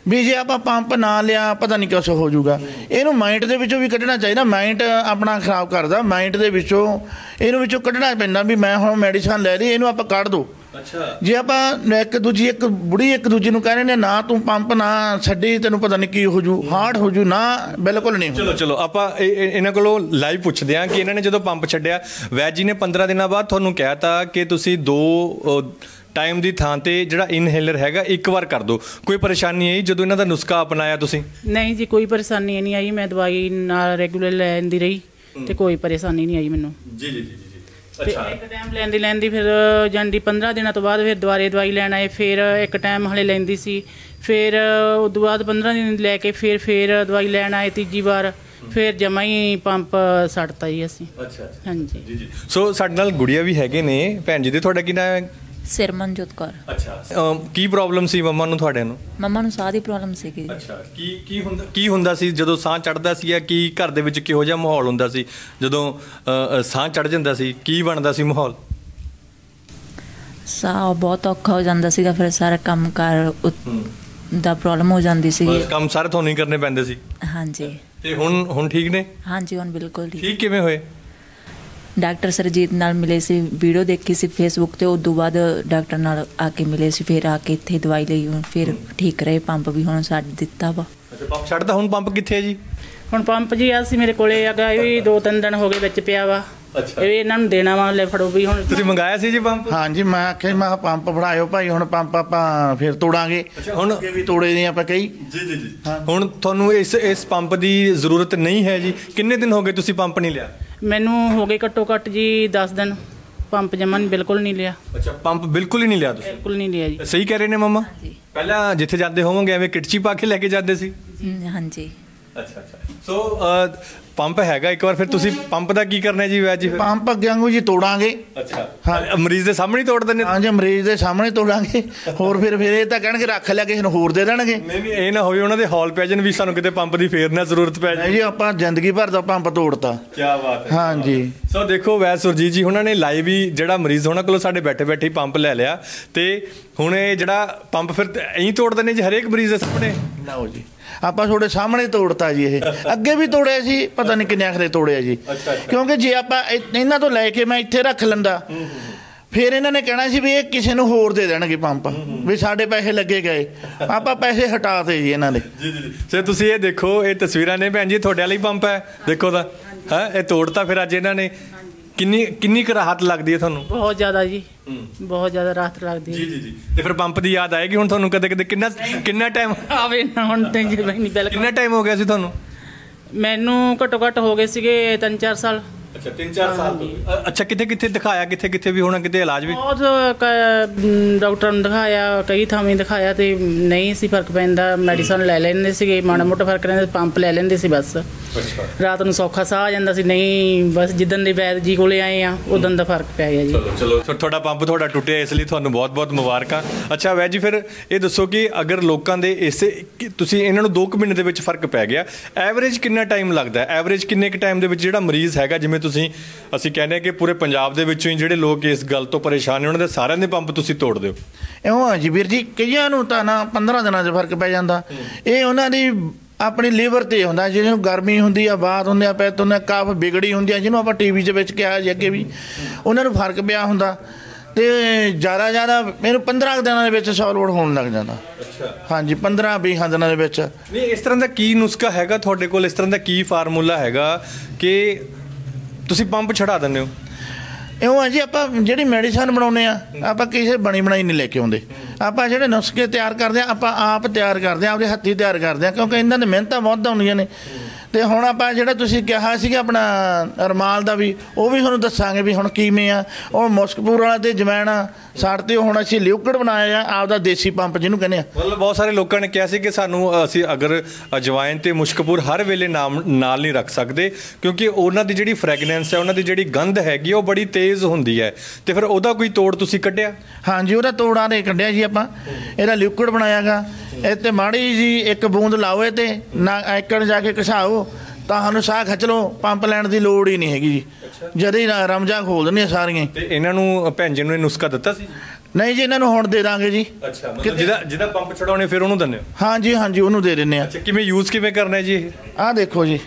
B: ਵੀ ਜੇ ਆਪਾਂ ਪੰਪ ਨਾ ਲਿਆ ਪਤਾ ਨਹੀਂ ਕਿਉਂ ਹੋ ਜਾਊਗਾ। ਇਹਨੂੰ ਮਾਈਂਡ ਦੇ ਵਿੱਚੋਂ ਵੀ ਕੱਢਣਾ ਚਾਹੀਦਾ। ਮਾਈਂਡ ਆਪਣਾ ਖਰਾਬ ਕਰਦਾ। ਮਾਈਂਡ ਦੇ ਵਿੱਚੋਂ ਇਹਨੂੰ ਵਿੱਚੋਂ ਕੱਢਣਾ ਪੈਂਦਾ ਵੀ ਮੈਂ ਹੁਣ ਮੈਡੀਸਨ ਲੈ ਲਈ ਇਹਨੂੰ ਆਪਾਂ ਕੱਢ ਦੋ।
A: ਅੱਛਾ।
B: ਜੇ ਆਪਾਂ ਇੱਕ ਦੂਜੀ ਇੱਕ ਬੁੜੀ ਇੱਕ ਦੂਜੀ ਨੂੰ ਕਹਿ ਰਹੇ ਨੇ ਨਾ ਤੂੰ ਪੰਪ ਨਾ ਛੱਡੀ ਤੈਨੂੰ ਪਤਾ ਨਹੀਂ ਕੀ ਹੋ ਜੂ ਹਾਰਡ ਹੋ ਜੂ ਨਾ ਬਿਲਕੁਲ ਨਹੀਂ
A: ਚਲੋ ਚਲੋ ਆਪਾਂ ਇਹ- ਇਹ- ਇਹਨਾਂ ਕੋਲੋਂ ਲਾਈਵ ਪੁੱਛਦੇ ਹਾਂ ਕਿ ਇਹਨਾਂ ਨੇ ਜਦੋਂ ਪੰਪ ਛੱਡਿਆ ਵੈਦ ਜੀ ਨੇ 15 ਦਿਨਾਂ ਬਾਅਦ ਤੁਹਾਨੂੰ ਕਹਿਤਾ ਕਿ ਤੁਸੀਂ ਦੋ ਟਾਈਮ ਦੀ ਥਾਂ ਤੇ ਜਿਹੜਾ ਇਨਹੇਲਰ ਹੈਗਾ ਇੱਕ ਵਾਰ ਕਰ ਦਿਓ ਕੋਈ ਪਰੇਸ਼ਾਨੀ ਆਈ ਜਦੋਂ ਇਹਨਾਂ ਦਾ ਨੁਸਖਾ ਅਪਣਾਇਆ ਤੁਸੀਂ?
C: ਨਹੀਂ ਜੀ ਕੋਈ ਪਰੇਸ਼ਾਨੀ ਨਹੀਂ ਆਈ ਮੈਂ ਦਵਾਈ ਨਾਲ ਰੈਗੂਲਰ ਲੈਂਦੀ ਰਹੀ ਤੇ ਕੋਈ ਪਰੇਸ਼ਾਨੀ ਨਹੀਂ ਆਈ ਮੈਨੂੰ।
A: ਜੀ ਜੀ ਜੀ।
C: ਇੱਕ ਟਾਈਮ ਲੈਂਦੀ ਲੈਂਦੀ ਫਿਰ ਜਾਂਦੀ 15 ਦਿਨਾਂ ਤੋਂ ਬਾਅਦ ਫਿਰ ਦੁਬਾਰੇ ਦਵਾਈ ਲੈਣ ਆਏ ਫਿਰ ਇੱਕ ਟਾਈਮ ਹਲੇ ਲੈਂਦੀ ਸੀ ਫਿਰ ਉਸ ਤੋਂ ਬਾਅਦ 15 ਦਿਨ ਲੈ ਕੇ ਫਿਰ ਫਿਰ ਦਵਾਈ ਲੈਣ ਆਏ ਤੀਜੀ ਵਾਰ ਫਿਰ ਜਮਾ ਹੀ ਪੰਪ ਸੜਤਾ ਜੀ ਅਸੀਂ।
A: ਅੱਛਾ
C: ਹਾਂਜੀ।
A: ਜੀ ਜੀ। ਸੋ ਸਾਡੇ ਨਾਲ ਗੁੜੀਆ ਵੀ ਹੈਗੇ ਨੇ। ਭੈਣ ਜੀ ਦੇ ਤੁਹਾਡਾ ਕੀ ਨਾਮ ਹੈ?
D: ਸਿਰਮਨਜੋਤ ਕੌਰ।
A: ਅੱਛਾ। ਕੀ ਪ੍ਰੋਬਲਮ ਸੀ ਮੰਮਾ ਨੂੰ ਤੁਹਾਡੇ ਨੂੰ?
D: ਮੰਮਾ ਨੂੰ ਸਾਹ ਦੀ ਪ੍ਰੋਬਲਮ ਸੀਗੀ
A: ਅੱਛਾ ਕੀ ਕੀ ਹੁੰਦਾ ਕੀ ਹੁੰਦਾ ਸੀ? ਜਦੋਂ ਸਾਹ ਚੜਦਾ ਸੀ ਜਾਂ ਕੀ ਘਰ ਦੇ ਵਿੱਚ ਕਿਹੋ ਜਿਹਾ ਮਾਹੌਲ ਹੁੰਦਾ ਸੀ? ਜਦੋਂ ਅ, ਅ, ਸਾਹ ਚੜ ਜਾਂਦਾ ਸੀ ਕੀ ਬਣਦਾ ਸੀ ਮਾਹੌਲ?
D: ਸਾਹ ਬਹੁਤ ਔਖਾ ਹੋ ਜਾਂਦਾ ਸੀਗਾ ਫਿਰ ਸਾਰਾ ਕੰਮ ਕਾਰ ਦਾ ਪ੍ਰੋਬਲਮ ਹੋ ਜਾਂਦੀ ਸੀਗੀ।
A: ਬਸ ਕੰਮ ਸਾਰੇ ਤੁਹਾਨੂੰ ਹੀ ਕਰਨੇ ਪੈਂਦੇ ਸੀ।
D: ਹਾਂਜੀ।
A: ਤੇ ਹੁਣ ਹੁਣ ਠੀਕ ਨੇ?
D: ਹਾਂਜੀ ਹੁਣ ਬਿਲਕੁਲ ਠੀਕ।
A: ਠੀਕ ਕਿਵੇਂ ਹੋਏ?
D: ਡਾਕਟਰ ਸਰਜੀਤ ਨਾਲ ਮਿਲੇ ਸੀ ਵੀਡੀਓ ਦੇਖੀ ਸੀ ਫੇਸਬੁੱਕ ਤੇ ਉਸ ਤੋਂ ਬਾਅਦ ਡਾਕਟਰ ਨਾਲ ਆ ਕੇ ਮਿਲੇ ਸੀ ਫਿਰ ਆ ਕੇ ਇੱਥੇ ਦਵਾਈ ਲਈ ਹੁਣ ਫਿਰ ਠੀਕ ਰਹੇ ਪੰਪ ਵੀ ਹੁਣ ਛੱਡ ਦਿੱਤਾ ਵਾ।
A: ਅੱਛਾ ਪੰਪ ਛੱਡਦਾ ਹੁਣ ਪੰਪ ਕਿੱਥੇ ਹੈ ਜੀ?
C: ਹੁਣ ਪੰਪ ਜੀ ਆ ਸੀ ਮੇਰੇ ਕੋਲੇ ਹੈਗਾ ਇਹ ਵੀ ਦੋ ਤਿੰਨ ਦਿਨ ਹੋ ਗਏ ਵਿੱਚ ਪਿਆ ਵਾ।
A: ਅੱਛਾ।
C: ਇਹ ਇਹਨਾਂ ਨੂੰ ਦੇਣਾ ਵਾ ਲੈ ਫੜੋ ਵੀ ਹੁਣ।
A: ਤੁਸੀਂ ਮੰਗਾਇਆ ਸੀ ਜੀ ਪੰਪ
B: ਹਾਂਜੀ ਮੈਂ ਆਖਿਆ ਮੈਂ ਪੰਪ ਫੜਾਇਓ ਭਾਈ ਹੁਣ ਪੰਪ ਆਪਾਂ ਫਿਰ ਤੋੜਾਂਗੇ।
A: ਹੁਣ-
B: ਅੱਗੇ ਵੀ ਤੋੜੇ ਨੇ ਆਪਾਂ ਕਈ।
A: ਜੀ ਜੀ ਜੀ। ਹੁਣ ਤੁਹਾਨੂੰ ਇਸ ਇਸ ਪੰਪ ਦੀ ਜ਼ਰੂਰਤ ਨਹੀਂ ਹੈ ਜੀ। ਕਿੰਨੇ ਦਿਨ ਹੋ ਗਏ ਤੁਸੀਂ ਪੰਪ ਨਹੀਂ ਲਿਆ?
C: ਮੈਨੂੰ ਹੋ ਗਏ ਘੱਟੋ ਘੱਟ ਜੀ 10 ਦਿਨ। ਪੰਪ ਜਮਾ ਨਹੀਂ ਬਿਲਕੁਲ ਨਹੀਂ ਲਿਆ।
A: ਅੱਛਾ ਪੰਪ ਬਿਲਕੁਲ ਹੀ ਨਹੀਂ ਲਿਆ ਤੁਸੀਂ?
C: ਬਿਲਕੁਲ ਨਹੀਂ ਲਿਆ ਜੀ।
A: ਸਹੀ ਕਹਿ ਰਹੇ ਨੇ ਮਮਾ?
D: ਜੀ
A: ਪਹਿਲਾਂ ਜਿੱਥੇ ਜਾਂਦੇ ਹੋਵੋਗੇ ਐਵੇਂ ਕਿਟਚੀ ਪਾ ਕੇ ਲੈ ਕੇ ਜਾਂਦੇ ਸੀ?
D: ਹਾਂਜੀ।
A: ਅੱਛਾ ਅੱਛਾ। ਸੋ ਅ, ਪੰਪ ਹੈਗਾ ਇੱਕ ਵਾਰ ਫਿਰ ਤੁਸੀਂ ਪੰਪ ਦਾ ਕੀ ਕਰਨਾ ਹੈ ਜੀ ਵੈਜ?
B: ਪੰਪ ਅੱਗੇ ਵਾਂਗੂ ਜੀ ਤੋੜਾਂਗੇ।
A: ਅੱਛਾ।
B: ਹਾਂ।
A: ਮਰੀਜ਼ ਦੇ ਸਾਹਮਣੇ ਹੀ ਤੋੜ ਦਿੰਦੇ
B: ਹਾਂ ਜੇ ਮਰੀਜ਼ ਦੇ ਸਾਹਮਣੇ ਤੋੜਾਂਗੇ। ਹੋਰ ਫਿਰ ਫਿਰ ਇਹ ਤਾਂ ਕਹਿਣਗੇ ਰੱਖ ਲਿਆ ਕਿਸੇ ਨੂੰ ਹੋਰ ਦੇ ਦੇਣਗੇ।
A: ਨਹੀਂ ਨਹੀਂ ਇਹ ਨਾ ਹੋਵੇ ਉਹਨਾਂ ਦੇ ਹਾਲ ਪੈ ਜਾਣ ਵੀ ਸਾਨੂੰ ਕਿਤੇ ਪੰਪ ਦੀ ਫੇਰ ਨਾ ਜ਼ਰੂਰਤ ਪੈ ਜਾਏ
B: ਜੀ ਆਪਾਂ ਜ਼ਿੰਦਗੀ ਭਰ ਦਾ ਪੰਪ ਤੋੜਤਾ।
A: ਕੀ ਬਾਤ
B: ਹਾਂਜੀ
A: ਸੋ ਦੇਖੋ ਵੈ ਸੁਰਜੀਤ ਜੀ ਉਹਨਾਂ ਨੇ ਲਾਈਵ ਹੀ ਜਿਹੜਾ ਮਰੀਜ਼ ਉਹਨਾਂ ਕੋਲੋਂ ਸਾਡੇ ਬੈਠੇ ਬੈਠੇ ਹੀ ਪੰਪ ਲੈ ਲਿਆ। ਤੇ ਹੁਣ ਇਹ ਜਿਹੜਾ ਪੰਪ ਫਿਰ ਐਂ ਤੋੜ ਦਿੰਦੇ ਜੀ ਹਰੇਕ ਮਰੀਜ਼ ਦੇ ਸਾਹਮਣੇ?
B: ਲਓ ਜੀ। ਆਪਾਂ ਤੁਹਾਡੇ ਸਾਹਮਣੇ ਤੋੜਤਾ ਜੀ ਇਹ। ਅੱਗੇ ਵੀ ਤੋੜਿਆ ਸੀ ਪਤਾ ਨਹੀਂ ਕਿੰਨੇ ਆਖਰੇ ਤੋੜਿਆ ਜੀ। ਕਿਉਂਕਿ ਜੇ ਆਪਾਂ ਇਹਨਾਂ ਤੋਂ ਲੈ ਕੇ ਮੈਂ ਇੱਥੇ ਰੱਖ ਲੈਂਦਾ। ਫਿਰ ਇਹਨਾਂ ਨੇ ਕਹਿਣਾ ਸੀ ਵੀ ਇਹ ਕਿਸੇ ਨੂੰ ਹੋਰ ਦੇ ਦੇਣਗੇ ਪੰਪ। ਵੀ ਸਾਡੇ ਪੈਸੇ ਲੱਗੇ ਗਏ। ਆਪਾਂ ਪੈਸੇ ਹਟਾਤੇ ਜੀ ਇਹਨਾਂ ਦੇ
A: ਜੀ ਜੀ ਸੋ ਤੁਸੀਂ ਇਹ ਦੇਖੋ ਇਹ ਤਸਵੀਰਾਂ ਨੇ ਭੈਣ ਜੀ ਤੁਹਾਡੇ ਵਾਲਾ ਹੀ ਪੰਪ ਹੈ। ਦੇਖੋ ਤਾਂ ਹੈ ਇਹ ਤੋੜਤਾ ਫਿਰ ਅੱਜ ਇਹਨਾਂ ਨੇ। ਕਿੰਨੀ ਕਿੰਨੀ ਕੁ ਰਾਹਤ ਲੱਗਦੀ ਹੈ ਤੁਹਾਨੂੰ?
C: ਬਹੁਤ ਜ਼ਿਆਦਾ ਜੀ। ਬਹੁਤ ਜ਼ਿਆਦਾ ਰਾਹਤ ਲੱਗਦੀ ਹੈ।
A: ਜੀ ਜੀ ਤੇ ਫਿਰ ਪੰਪ ਦੀ ਯਾਦ ਆਏਗੀ ਹੁਣ ਤੁਹਾਨੂੰ ਕਦੇ ਕਦੇ? ਕਿੰਨਾ ਕਿੰਨਾ ਟਾਈਮ
C: ਆਵੇ ਨਾ ਹੁਣ ਤੇ ਜੀ ਨਹੀਂ ਬਿਲਕੁਲ।
A: ਕਿੰਨਾ ਟਾਈਮ ਹੋ ਗਿਆ ਸੀ ਤੁਹਾਨੂੰ?
C: ਮੈਨੂੰ ਘੱਟੋ ਘੱਟ ਹੋ ਗਏ ਸੀਗੇ 3-4 ਸਾਲ।
A: ਅੱਛਾ 3-4 ਸਾਲ ਤੋਂ ਅੱਛਾ ਕਿੱਥੇ ਕਿੱਥੇ ਦਿਖਾਇਆ? ਕਿੱਥੇ ਕਿੱਥੇ ਵੀ ਹੋਣਾ ਕਿਤੇ ਇਲਾਜ ਵੀ?
C: ਬਹੁਤ ਕ- ਡਾਕਟਰ ਨੂੰ ਦਿਖਾਇਆ ਕਈ ਥਾਵੇਂ ਦਿਖਾਇਆ ਤੇ ਨਹੀਂ ਸੀ ਫ਼ਰਕ ਪੈਂਦਾ। ਮੈਡੀਸਨ ਲੈ ਲੈਂਦੇ ਸੀਗੇ ਮਾੜਾ ਮੋਟਾ ਫ਼ਰਕ ਰਹਿੰਦਾ ਸੀ, ਪੰਪ ਲੈ ਲੈਂਦੇ ਸੀ ਬਸ।
A: ਅੱਛਾ।
C: ਰਾਤ ਨੂੰ ਸੌਖਾ ਸਾਹ ਆ ਜਾਂਦਾ ਸੀ ਨਹੀਂ ਬਸ ਜਿੱਦਣ ਦੇ ਵੈਦ ਜੀ ਕੋਲੇ ਆਏ ਆ ਉਦੋਂ ਦਾ ਫ਼ਰਕ ਪੈ ਗਿਆ ਜੀ।
A: ਚਲੋ ਤੁਹਾਡਾ ਪੰਪ ਤੁਹਾਡਾ ਟੁੱਟਿਆ ਇਸ ਲਈ ਤੁਹਾਨੂੰ ਬਹੁਤ-ਬਹੁਤ ਮੁਬਾਰਕਾਂ। ਅੱਛਾ ਵੈ ਜੀ ਫਿਰ ਇਹ ਦੱਸੋ ਕਿ ਅਗਰ ਲੋਕਾਂ ਦੇ ਇਸੇ ਕਿ ਤੁਸੀਂ ਇਹਨਾਂ ਨੂੰ 2 ਮਹੀਨੇ ਦੇ ਵਿੱਚ ਫ਼ਰਕ ਪੈ ਗਿਆ ਐਵਰੇਜ ਕਿੰਨਾ ਟਾਈਮ ਲੱਗਦਾ? ਐਵਰੇਜ ਕਿੰਨੇ ਕੁ ਟਾਈਮ ਦੇ ਵਿੱਚ ਜਿਹੜਾ ਮਰੀਜ਼ ਹੈਗਾ ਜਿਵੇਂ ਤੁਸੀਂ ਅਸੀਂ ਕਹਿੰਦੇ ਹਾਂ ਕਿ ਪੂਰੇ ਪੰਜਾਬ ਦੇ ਵਿੱਚੋਂ ਹੀ ਜਿਹੜੇ ਲੋਕ ਇਸ ਗੱਲ ਤੋਂ ਪਰੇਸ਼ਾਨ ਨੇ ਉਹਨਾਂ ਦੇ ਸਾਰਿਆਂ ਦੇ ਪੰਪ ਤੁਸੀਂ ਤੋੜ ਦਿਓ।
B: ਇਉਂ ਆ ਜੀ ਵੀਰ ਜੀ ਕਈਆਂ ਨੂੰ ਤਾਂ ਨਾ 15 ਦਿਨਾਂ 'ਚ ਫ਼ਰਕ ਪੈ ਜਾਂਦਾ। ਇਹ ਉਹਨਾਂ ਦੀ ਆਪਣੀ ਲੀਵਰ ਤੇ ਹੁੰਦਾ ਜਿਹਨੂੰ ਗਰਮੀ ਹੁੰਦੀ ਆ ਬਾਤ ਹੁੰਦੇ ਆ ਹੁੰਦੇ ਆ ਕਾਫ ਵਿਗੜੀ ਹੁੰਦੀ ਆ ਜਿਹਨੂੰ ਆਪਾਂ ਟੀਵੀ 'ਚ ਵਿੱਚ ਕਿਹਾ ਜੀ ਅੱਗੇ ਵੀ। ਉਹਨਾਂ ਨੂੰ ਫ਼ਰਕ ਪਿਆ ਹੁੰਦਾ ਤੇ ਜ਼ਿਆਦਾ ਜ਼ਿਆਦਾ ਮੈਨੂੰ 15 ਕੁ ਦਿਨਾਂ ਦੇ ਵਿੱਚ ਸੌਲਵਡ ਹੋਣ ਲੱਗ ਜਾਂਦਾ।
A: ਅੱਛਾ।
B: ਹਾਂਜੀ 15 20 ਦਿਨਾਂ ਦੇ ਵਿੱਚ।
A: ਨਹੀਂ ਇਸ ਤਰ੍ਹਾਂ ਦਾ ਕੀ ਨੁਸਖਾ ਹੈਗਾ ਤੁਹਾਡੇ ਕੋਲ? ਇਸ ਤਰ੍ਹਾਂ ਦਾ ਕੀ ਫਾਰਮੂਲਾ ਹੈਗਾ ਕਿ ਤੁਸੀਂ ਪੰਪ ਛਡਾ ਦਿੰਦੇ ਹੋ।
B: ਇਉਂ ਆ ਜੀ, ਆਪਾਂ ਜਿਹੜੀ ਮੈਡੀਸਨ ਬਣਾਉਨੇ ਆ, ਆਪਾਂ ਕਿਸੇ ਬਣੀ ਬਣਾਈ ਨਹੀਂ ਲੈ ਕੇ ਆਉਂਦੇ। ਆਪਾਂ ਜਿਹੜੇ ਨੁਸਖੇ ਤਿਆਰ ਕਰਦੇ ਆ, ਆਪਾਂ ਆਪ ਤਿਆਰ ਕਰਦੇ ਆ, ਆਪਦੇ ਹੱਥੀਂ ਤਿਆਰ ਕਰਦੇ ਆ, ਕਿਉਂਕਿ ਇਹਨਾਂ ਦੇ ਮਿਹਨਤਾਂ ਬਹੁਤ ਹੁੰਦੀਆਂ ਨੇ। ਤੇ ਹੁਣ ਆਪਾਂ ਜਿਹੜਾ ਤੁਸੀਂ ਕਿਹਾ ਸੀਗਾ ਆਪਣਾ ਰਮਾਲ ਦਾ ਵੀ ਉਹ ਵੀ ਤੁਹਾਨੂੰ ਦੱਸਾਂਗੇ ਵੀ ਹੁਣ ਕਿਵੇਂ ਆ। ਉਹ ਮੁਸਕਪੂਰ ਵਾਲਾ ਤੇ ਜਮੈਣਾ ਸਾੜ ਤੇ ਹੁਣ ਅਸੀਂ ਲਿਕਵਿਡ ਬਣਾਇਆ ਆ ਆਪਦਾ ਦੇਸੀ ਪੰਪ ਜਿਹਨੂੰ ਕਹਿੰਦੇ ਆ।
A: ਮਤਲਬ ਬਹੁਤ ਸਾਰੇ ਲੋਕਾਂ ਨੇ ਕਿਹਾ ਸੀ ਕਿ ਸਾਨੂੰ ਅਸੀਂ ਅਗਰ ਅਜਵਾਇਨ ਤੇ ਮੁਸ਼ਕਪੂਰ ਹਰ ਵੇਲੇ ਨਾਮ ਨਾਲ ਨਹੀਂ ਰੱਖ ਸਕਦੇ ਕਿਉਂਕਿ ਉਹਨਾਂ ਦੀ ਜਿਹੜੀ ਫ੍ਰੈਗਨੈਂਸ ਹੈ ਉਹਨਾਂ ਦੀ ਜਿਹੜੀ ਗੰਧ ਹੈਗੀ ਉਹ ਬੜੀ ਤੇਜ਼ ਹੁੰਦੀ ਹੈ। ਤੇ ਫਿਰ ਉਹਦਾ ਕੋਈ ਤੋੜ ਤੁਸੀਂ ਕੱਢਿਆ?
B: ਹਾਂਜੀ ਉਹਦਾ ਤੋੜਾ ਨੇ ਕੱਢਿਆ ਜੀ ਆਪਾਂ। ਇਹਦਾ ਲਿਕਵਿਡ ਬਣਾਇਆਗਾ। ਇਹ ਤੇ ਮਾੜੀ ਜੀ ਇੱਕ ਬੂੰਦ ਲਾਓ ਤੇ ਨਾ ਐਕਣ ਜਾ ਕੇ ਘਸਾਓ ਤਾਂ ਸਾਨੂੰ ਸਾਹ ਖਿੱਚ ਲਓ ਪੰਪ ਲੈਣ ਦੀ ਲੋੜ ਹੀ ਨਹੀਂ ਹੈਗੀ ਜੀ। ਜਦ ਹੀ ਰਮਜਾਂ ਖੋਲ ਦਿੰਦੀਆਂ ਸਾਰੀਆਂ ਹੀ।
A: ਤੇ ਇਹਨਾਂ ਨੂੰ ਭੈਣ ਜੀ ਨੂੰ ਇਹ ਨੁਸਖਾ ਦਿੱਤਾ ਸੀ?
B: ਨਹੀਂ ਜੀ ਇਹਨਾਂ ਨੂੰ ਹੁਣ ਦੇ ਦਾਂਗੇ ਜੀ।
A: ਅੱਛਾ ਮਤਲਬ ਜਿਹਦਾ ਜਿਹਦਾ ਪੰਪ ਛਡਾਉਣੇ ਫਿਰ ਉਹਨੂੰ ਦਿੰਦੇ ਹੋ?
B: ਹਾਂਜੀ ਹਾਂਜੀ ਉਹਨੂੰ ਦੇ ਦਿੰਨੇ ਆ
A: ਅੱਛਾ ਕਿਵੇਂ ਯੂਜ਼ ਕਿਵੇਂ ਕਰਨਾ ਹੈ ਜੀ ਇਹ?
B: ਆਹ ਦੇਖੋ ਜੀ।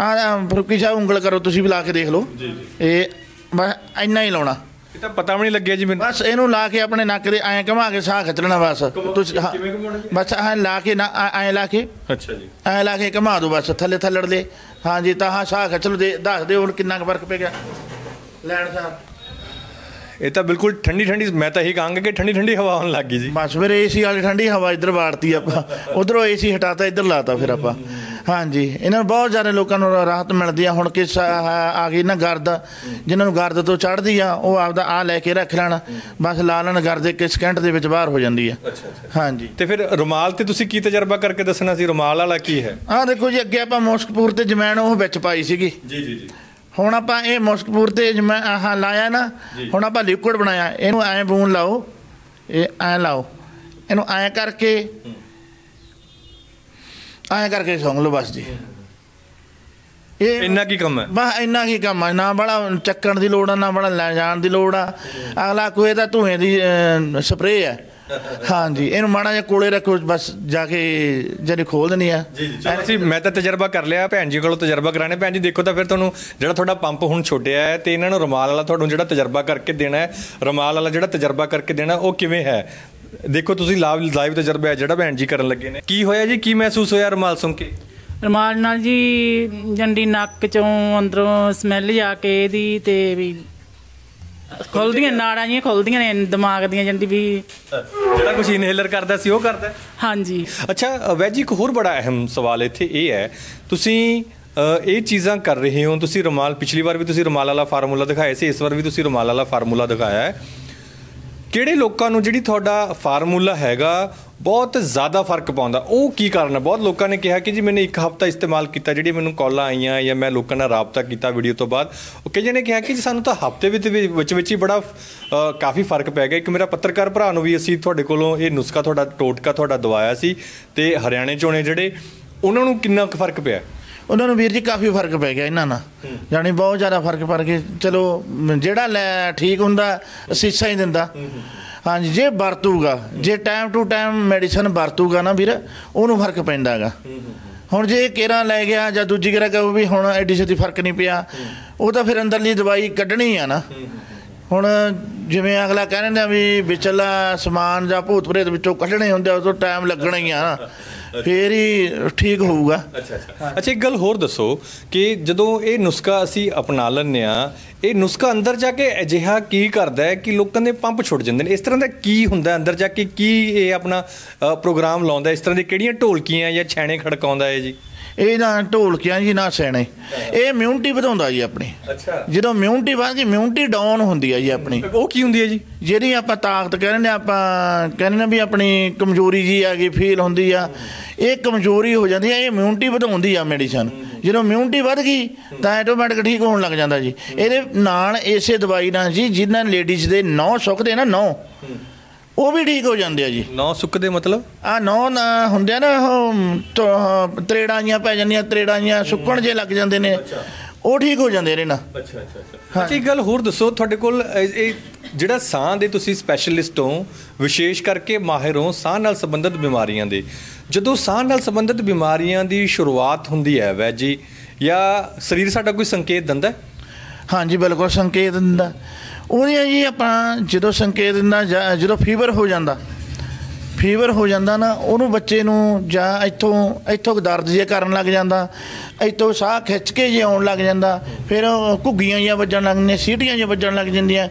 B: ਆਹ ਫਰੂਕੀ ਸਾਹਿਬ ਉਂਗਲ ਕਰੋ ਤੁਸੀਂ ਵੀ ਲਾ ਕੇ ਦੇਖ ਲਓ।
A: ਜੀ ਜੀ।
B: ਇਹ ਬਸ ਇੰਨਾ ਹੀ ਲਾਉਣਾ।
A: ਇਹ ਤਾਂ ਪਤਾ ਵੀ ਨਹੀਂ ਲੱਗਿਆ ਜੀ ਮੈਨੂੰ।
B: ਬਸ ਇਹਨੂੰ ਲਾ ਕੇ ਆਪਣੇ ਨੱਕ ਦੇ ਐਂ ਘੁਮਾ ਕੇ ਸਾਹ ਖਿੱਚ ਲੈਣਾ ਬਸ। ਤੁਸੀਂ ਹਾਂ,
A: ਕਿਵੇਂ ਘੁਮਾਉਣਾ ਜੀ?
B: ਬਸ ਐਂ ਲਾ ਕੇ ਨਾ ਐਂ- ਐਂ ਲਾ ਕੇ।
A: ਅੱਛਾ ਜੀ।
B: ਐ ਲਾ ਕੇ ਘਮਾ ਦੋ ਬਸ ਥੱਲੇ ਥੱਲੜ ਦੇ। ਹਾਂਜੀ ਤਾਂ ਹਾਂ ਸਾਹ ਖਿੱਚ ਲਓ ਦੇ ਦੱਸ ਦਿਓ ਹੁਣ ਕਿੰਨਾ ਕੁ ਫ਼ਰਕ ਪੈ ਗਿਆ। ਲੈਣ ਸਾਰ
A: ਇਹ ਤਾਂ ਬਿਲਕੁਲ ਠੰਡੀ ਠੰਡੀ ਮੈਂ ਤਾਂ ਇਹੀ ਕਹਾਂਗਾ ਕਿ ਠੰਡੀ ਠੰਡੀ ਹਵਾ ਆਉਣ ਲੱਗ ਗਈ ਜੀ।
B: ਬਸ ਫਿਰ ਏਸੀ ਵਾਲੀ ਠੰਡੀ ਹਵਾ ਇੱਧਰ ਵਾੜਤੀ ਆਪਾਂ। ਉਧਰੋਂ ਏਸੀ ਹਟਾਤਾ ਇੱਧਰ ਲਾਤਾ ਫਿਰ ਆਪਾਂ। ਹਾਂਜੀ ਇਹਨਾਂ ਨੂੰ ਬਹੁਤ ਜ਼ਿਆਦਾ ਲੋਕਾਂ ਨੂੰ ਰਾਹਤ ਮਿਲਦੀ ਆ। ਹੁਣ ਕਿ ਸ- ਆ ਗਈ ਨਾ ਗਰਦ ਜਿਨ੍ਹਾਂ ਨੂੰ ਗਰਦ ਤੋਂ ਚੜ੍ਹਦੀ ਆ ਉਹ ਆਪਦਾ ਆ ਲੈ ਕੇ ਰੱਖ ਲੈਣ। ਬਸ ਲਾ ਲੈਣ ਗਰਦ ਇੱਕ ਸਕਿੰਟ ਦੇ ਵਿੱਚ ਬਾਹਰ ਹੋ ਜਾਂਦੀ ਆ। ਹਾਂਜੀ।
A: ਤੇ ਫਿਰ ਰੁਮਾਲ ਤੇ ਤੁਸੀਂ ਕੀ ਤਜਰਬਾ ਕਰਕੇ ਦੱਸਣਾ ਸੀ? ਰੁਮਾਲ ਵਾਲਾ ਕੀ ਹੈ?
B: ਆਹ ਦੇਖੋ ਜੀ ਅੱਗੇ ਆਪਾਂ ਮੁਸ਼ਕਪੂਰ ਤੇ ਜਮੈਣ ਉਹ ਵਿੱਚ ਪਾਈ ਸੀਗੀ।
A: ਜੀ ਜੀ ਜੀ।
B: ਹੁਣ ਆਪਾਂ ਇਹ ਮੁਸ਼ਕਪੂਰ ਤੇ ਜਮੈ ਆਹ ਲਾਇਆ ਨਾ ਹੁਣ ਆਪਾਂ ਲਿਕੁਇਡ ਬਣਾਇਆ। ਇਹਨੂੰ ਐਂ ਬੂਨ ਲਾਓ ਇਹ ਐਂ ਲਾਓ। ਇਹਨੂੰ ਐਂ ਕਰਕੇ ਐਂ ਕਰਕੇ ਸੌਂਗ ਲਓ ਬਸ ਜੀ। ਇਹ
A: ਇੰਨਾ ਕੀ ਕੰਮ ਹੈ?
B: ਬਸ ਇੰਨਾ ਕੀ ਕੰਮ ਆ ਨਾ ਬੜਾ ਚੱਕਣ ਦੀ ਲੋੜ ਆ ਨਾ ਬੜਾ ਲੈ ਜਾਣ ਦੀ ਲੋੜ ਆ। ਅਗਲਾ ਕੋਈ ਤਾਂ ਧੂਏ ਦੀ ਸਪਰੇਅ ਹੈ। ਹਾਂਜੀ ਇਹਨੂੰ ਮਾੜਾ ਜਿਹਾ ਕੋਲੇ ਰੱਖੋ ਬਸ ਜਾ ਕੇ ਜਦ ਖੋਲ ਦੇਣੀ ਆ।
A: ਜੀ ਮੈਂ ਤਾਂ ਤਜਰਬਾ ਕਰ ਲਿਆ ਭੈਣ ਜੀ ਕੋਲੋਂ ਤਜਰਬਾ ਕਰਾਣੇ ਭੈਣ ਜੀ ਦੇਖੋ ਤਾਂ ਫਿਰ ਤੁਹਾਨੂੰ ਜਿਹੜਾ ਤੁਹਾਡਾ ਪੰਪ ਹੁਣ ਛੋਟਿਆ ਹੈ ਤੇ ਇਹਨਾਂ ਨੂੰ ਰੁਮਾਲ ਵਾਲਾ ਤੁਹਾਨੂੰ ਜਿਹੜਾ ਤਜਰਬਾ ਕਰਕੇ ਦੇਣਾ ਹੈ ਰੁਮਾਲ ਵਾਲਾ ਜਿਹੜਾ ਤਜਰਬਾ ਕਰਕੇ ਦੇਣਾ ਉਹ ਕਿਵੇਂ ਹੈ? ਦੇਖੋ ਤੁਸੀਂ ਲਾਈਵ ਲਾਈਵ ਤਜਰਬਾ ਹੈ ਜਿਹੜਾ ਭੈਣ ਜੀ ਕਰਨ ਲੱਗੇ ਨੇ। ਕੀ ਹੋਇਆ ਜੀ? ਕੀ ਮਹਿਸੂਸ ਹੋਇਆ ਰੁਮਾਲ ਸੁਣ ਕੇ?
C: ਰਮਾਲ ਨਾਲ ਜੀ ਜੰਡੀ ਨੱਕ ਚੋਂ ਅੰਦਰੋਂ ਸਮੈਲ ਜਾ ਕੇ ਇਹਦੀ ਤੇ ਵੀ ਖੁੱਲਦੀਆਂ ਨਾੜਾਂ ਜੀਆਂ ਖੁੱਲਦੀਆਂ ਨੇ ਦਿਮਾਗ ਦੀਆਂ ਜੰਡੀ ਵੀ।
A: ਜਿਹੜਾ ਕੁਝ ਇਨਹੇਲਰ ਕਰਦਾ ਸੀ ਉਹ ਕਰਦਾ?
C: ਹਾਂਜੀ।
A: ਅੱਛਾ ਅ, ਵੈਦ ਜੀ ਇੱਕ ਹੋਰ ਬੜਾ ਅਹਿਮ ਸਵਾਲ ਇੱਥੇ ਇਹ ਹੈ ਤੁਸੀਂ ਇਹ ਚੀਜ਼ਾਂ ਕਰ ਰਹੇ ਹੋ ਤੁਸੀਂ ਰੁਮਾਲ ਪਿਛਲੀ ਵਾਰ ਵੀ ਤੁਸੀਂ ਰੁਮਾਲ ਵਾਲਾ ਫਾਰਮੂਲਾ ਦਿਖਾਇਆ ਸੀ ਇਸ ਵਾਰ ਵੀ ਤੁਸੀਂ ਰੁਮਾਲ ਵਾਲਾ ਫਾਰਮੂਲਾ ਦਿਖਾਇਆ ਹੈ। ਕਿਹੜੇ ਲੋਕਾਂ ਨੂੰ ਜਿਹੜੀ ਤੁਹਾਡਾ ਫਾਰਮੂਲਾ ਹੈਗਾ, ਬਹੁਤ ਜ਼ਿਆਦਾ ਫ਼ਰਕ ਪਾਉਂਦਾ? ਉਹ ਕੀ ਕਾਰਨ ਹੈ ਬਹੁਤ ਲੋਕਾਂ ਨੇ ਕਿਹਾ ਕਿ ਜੀ ਮੈਨੇ ਇੱਕ ਹਫਤਾ ਇਸਤੇਮਾਲ ਕੀਤਾ ਜਿਹੜੀ ਮੈਨੂੰ ਕਾਲਾਂ ਆਈਆਂ ਜਾਂ ਮੈਂ ਲੋਕਾਂ ਨਾਲ ਰਾਬਤਾ ਕੀਤਾ ਵੀਡੀਓ ਤੋਂ ਬਾਅਦ, ਉਹ ਕਈਆਂ ਨੇ ਕਿਹਾ ਕਿ ਜੀ ਸਾਨੂੰ ਤਾਂ ਹਫ਼ਤੇ ਵਿੱਚ ਵਿੱਚ ਵਿੱਚ ਹੀ ਬੜਾ ਕਾਫੀ ਫ਼ਰਕ ਪੈ ਗਿਆ। ਇੱਕ ਮੇਰਾ ਪੱਤਰਕਾਰ ਭਰਾ ਨੂੰ ਵੀ ਅਸੀਂ ਤੁਹਾਡੇ ਕੋਲੋਂ ਇਹ ਨੁਸਖਾ, ਤੁਹਾਡਾ ਟੋਟਕਾ, ਤੁਹਾਡਾ ਦਵਾਇਆ ਸੀ ਤੇ ਹਰਿਆਣੇ ਚੋਂ ਨੇ ਜਿਹੜੇ, ਉਹਨਾਂ ਨੂੰ ਕਿੰਨਾ ਕੁ ਫ਼ਰਕ ਪਿਆ?
B: ਉਹਨਾਂ ਨੂੰ ਵੀਰ ਜੀ ਕਾਫੀ ਫ਼ਰਕ ਪੈ ਗਿਆ ਇਹਨਾਂ ਨਾਲ। ਜਾਣੀ ਬਹੁਤ ਜ਼ਿਆਦਾ ਫ਼ਰਕ ਪੜ ਕੇ ਚਲੋ ਜਿਹੜਾ ਲੈ ਠੀਕ ਹੁੰਦਾ ਅਸੀਸਾਂ ਹੀ ਦਿੰਦਾ। ਹਾਂਜੀ ਜੇ ਵਰਤੂਗਾ ਜੇ ਟਾਈਮ ਟੂ ਟਾਈਮ ਮੈਡੀਸਨ ਵਰਤੂਗਾ ਨਾ ਵੀਰ ਉਹਨੂੰ ਫ਼ਰਕ ਪੈਂਦਾਗਾ ਹੁਣ ਜੇ ਕੇਰਾ ਲੈ ਗਿਆ ਜਾਂ ਦੂਜੀ ਕੇਰਾ ਕਹੋ ਵੀ ਹੁਣ ਐਡੀ ਛੇਤੀ ਫ਼ਰਕ ਨਹੀਂ ਪਿਆ ਉਹ ਤਾਂ ਫਿਰ ਅੰਦਰਲੀ ਦਵਾਈ ਕੱਢਣੀ ਆ ਨਾ। ਹੁਣ ਜਿਵੇਂ ਅਗਲਾ ਕਹਿੰਦੇ ਆ ਵੀ ਵਿਚਲਾ ਸਮਾਨ ਜਾਂ ਭੂਤ ਪ੍ਰੇਤ ਵਿੱਚੋਂ ਕੱਢਣੇ ਹੁੰਦੇ ਉਹ ਤੋਂ ਟਾਈਮ ਲੱਗਣਾ ਹੀ ਆ ਨਾ। ਫੇਰ ਹੀ ਠੀਕ ਹੋਊਗਾ।
A: ਅੱਛਾ ਅੱਛਾ। ਅੱਛਾ ਇੱਕ ਗੱਲ ਹੋਰ ਦੱਸੋ ਕਿ ਜਦੋਂ ਇਹ ਨੁਸਖਾ ਅਸੀਂ ਅਪਣਾ ਲੈਂਦੇ ਆ ਇਹ ਨੁਸਖਾ ਅੰਦਰ ਜਾ ਕੇ ਅਜਿਹਾ ਕੀ ਕਰਦਾ ਹੈ ਕਿ ਲੋਕਾਂ ਦੇ ਪੰਪ ਛੁੱਟ ਜਾਂਦੇ ਨੇ? ਇਸ ਤਰ੍ਹਾਂ ਦਾ ਕੀ ਹੁੰਦਾ ਅੰਦਰ ਜਾ ਕੇ? ਕੀ ਇਹ ਆਪਣਾ ਪ੍ਰੋਗਰਾਮ ਲਾਉਂਦਾ? ਇਸ ਤਰ੍ਹਾਂ ਦੀ ਕਿਹੜੀਆਂ ਢੋਲਕੀਆਂ ਜਾਂ ਛੈਣੇ ਖੜਕਾਉਂਦਾ ਹੈ ਜੀ?
B: ਇਹ ਨਾ ਢੋਲਕਿਆਂ ਜੀ ਨਾ ਸੈਣੇ ਇਹ ਇਮਿਊਨਿਟੀ ਵਧਾਉਂਦਾ ਜੀ ਆਪਣੀ।
A: ਅੱਛਾ।
B: ਜਦੋਂ ਇਮਿਊਨਿਟੀ ਵੱਧ ਗਈ ਇਮਿਊਨਿਟੀ ਡਾਊਨ ਹੁੰਦੀ ਆ ਜੀ ਆਪਣੀ।
A: ਉਹ ਕੀ ਹੁੰਦੀ ਹੈ ਜੀ?
B: ਜਿਹੜੀ ਆਪਾਂ ਤਾਕਤ ਕਹਿੰਦੇ ਨੇ ਆਪਾਂ ਕਹਿੰਦੇ ਨੇ ਵੀ ਆਪਣੀ ਕਮਜ਼ੋਰੀ ਜੀ ਆ ਗਈ ਫੀਲ ਹੁੰਦੀ ਆ। ਇਹ ਕਮਜ਼ੋਰੀ ਹੋ ਜਾਂਦੀ ਆ ਇਹ ਇਮਿਊਨਿਟੀ ਵਧਾਉਂਦੀ ਆ ਮੈਡੀਸਨ। ਜਦੋਂ ਇਮਿਊਨਿਟੀ ਵੱਧ ਗਈ ਤਾਂ ਆਟੋਮੈਟਿਕ ਠੀਕ ਹੋਣ ਲੱਗ ਜਾਂਦਾ ਜੀ। ਇਹਦੇ ਨਾਲ ਇਸੇ ਦਵਾਈ ਨਾਲ ਜੀ ਜਿਨ੍ਹਾਂ ਲੇਡੀਜ਼ ਦੇ ਨੌ ਸੁੱਕਦੇ ਨਾ ਨੌ। ਉਹ ਵੀ ਠੀਕ ਹੋ ਜਾਂਦੇ ਆ ਜੀ।
A: ਨੌ ਸੁੱਕ ਦੇ ਮਤਲਬ?
B: ਆ ਨੌ ਨਾ ਹੁੰਦੇ ਆ ਨਾ ਉਹ ਤਰੇੜਾਂ ਜੀਆਂ ਪੈ ਜਾਂਦੀਆਂ ਤਰੇੜਾਂ ਜੀਆਂ ਸੁੱਕਣ ਜੇ ਲੱਗ ਜਾਂਦੇ ਨੇ। ਉਹ ਠੀਕ ਹੋ ਜਾਂਦੇ ਨੇ ਨਾ।
A: ਅੱਛਾ ਅੱਛਾ ਅੱਛਾ। ਅੱਛਾ ਇੱਕ ਗੱਲ ਹੋਰ ਦੱਸੋ ਤੁਹਾਡੇ ਕੋਲ ਇਹ ਜਿਹੜਾ ਸਾਹ ਦੇ ਤੁਸੀਂ ਸਪੈਸ਼ਲਿਸਟ ਹੋ ਵਿਸ਼ੇਸ਼ ਕਰਕੇ ਮਾਹਿਰ ਹੋ ਸਾਹ ਨਾਲ ਸੰਬੰਧਿਤ ਬਿਮਾਰੀਆਂ ਦੇ। ਜਦੋਂ ਸਾਹ ਨਾਲ ਸੰਬੰਧਿਤ ਬਿਮਾਰੀਆਂ ਦੀ ਸ਼ੁਰੂਆਤ ਹੁੰਦੀ ਹੈ ਵੈ ਜੀ ਜਾਂ ਸਰੀਰ ਸਾਡਾ ਕੋਈ ਸੰਕੇਤ ਦਿੰਦਾ?
B: ਹਾਂਜੀ ਬਿਲਕੁਲ ਸੰਕੇਤ ਦਿੰਦਾ। ਉਹਦੀਆਂ ਜੀ ਆਪਾਂ ਜਦੋਂ ਸੰਕੇਤ ਦਿੰਦਾ ਜਾਂ ਜਦੋਂ ਫੀਵਰ ਹੋ ਜਾਂਦਾ ਫੀਵਰ ਹੋ ਜਾਂਦਾ ਨਾ, ਉਹਨੂੰ ਬੱਚੇ ਨੂੰ ਜਾਂ ਇੱਥੋਂ ਇੱਥੋਂ ਦਰਦ ਜੇ ਕਰਨ ਲੱਗ ਜਾਂਦਾ, ਇੱਥੋਂ ਸਾਹ ਖਿੱਚ ਕੇ ਜੇ ਆਉਣ ਲੱਗ ਜਾਂਦਾ, ਫਿਰ ਘੁੱਗੀਆਂ ਜਿਹੀਆਂ ਵੱਜਣ ਲੱਗ ਜਾਂਦੀਆਂ, ਸੀਟੀਆਂ ਜਿਹੀਆਂ ਵੱਜਣ ਲੱਗ ਜਾਂਦੀਆਂ,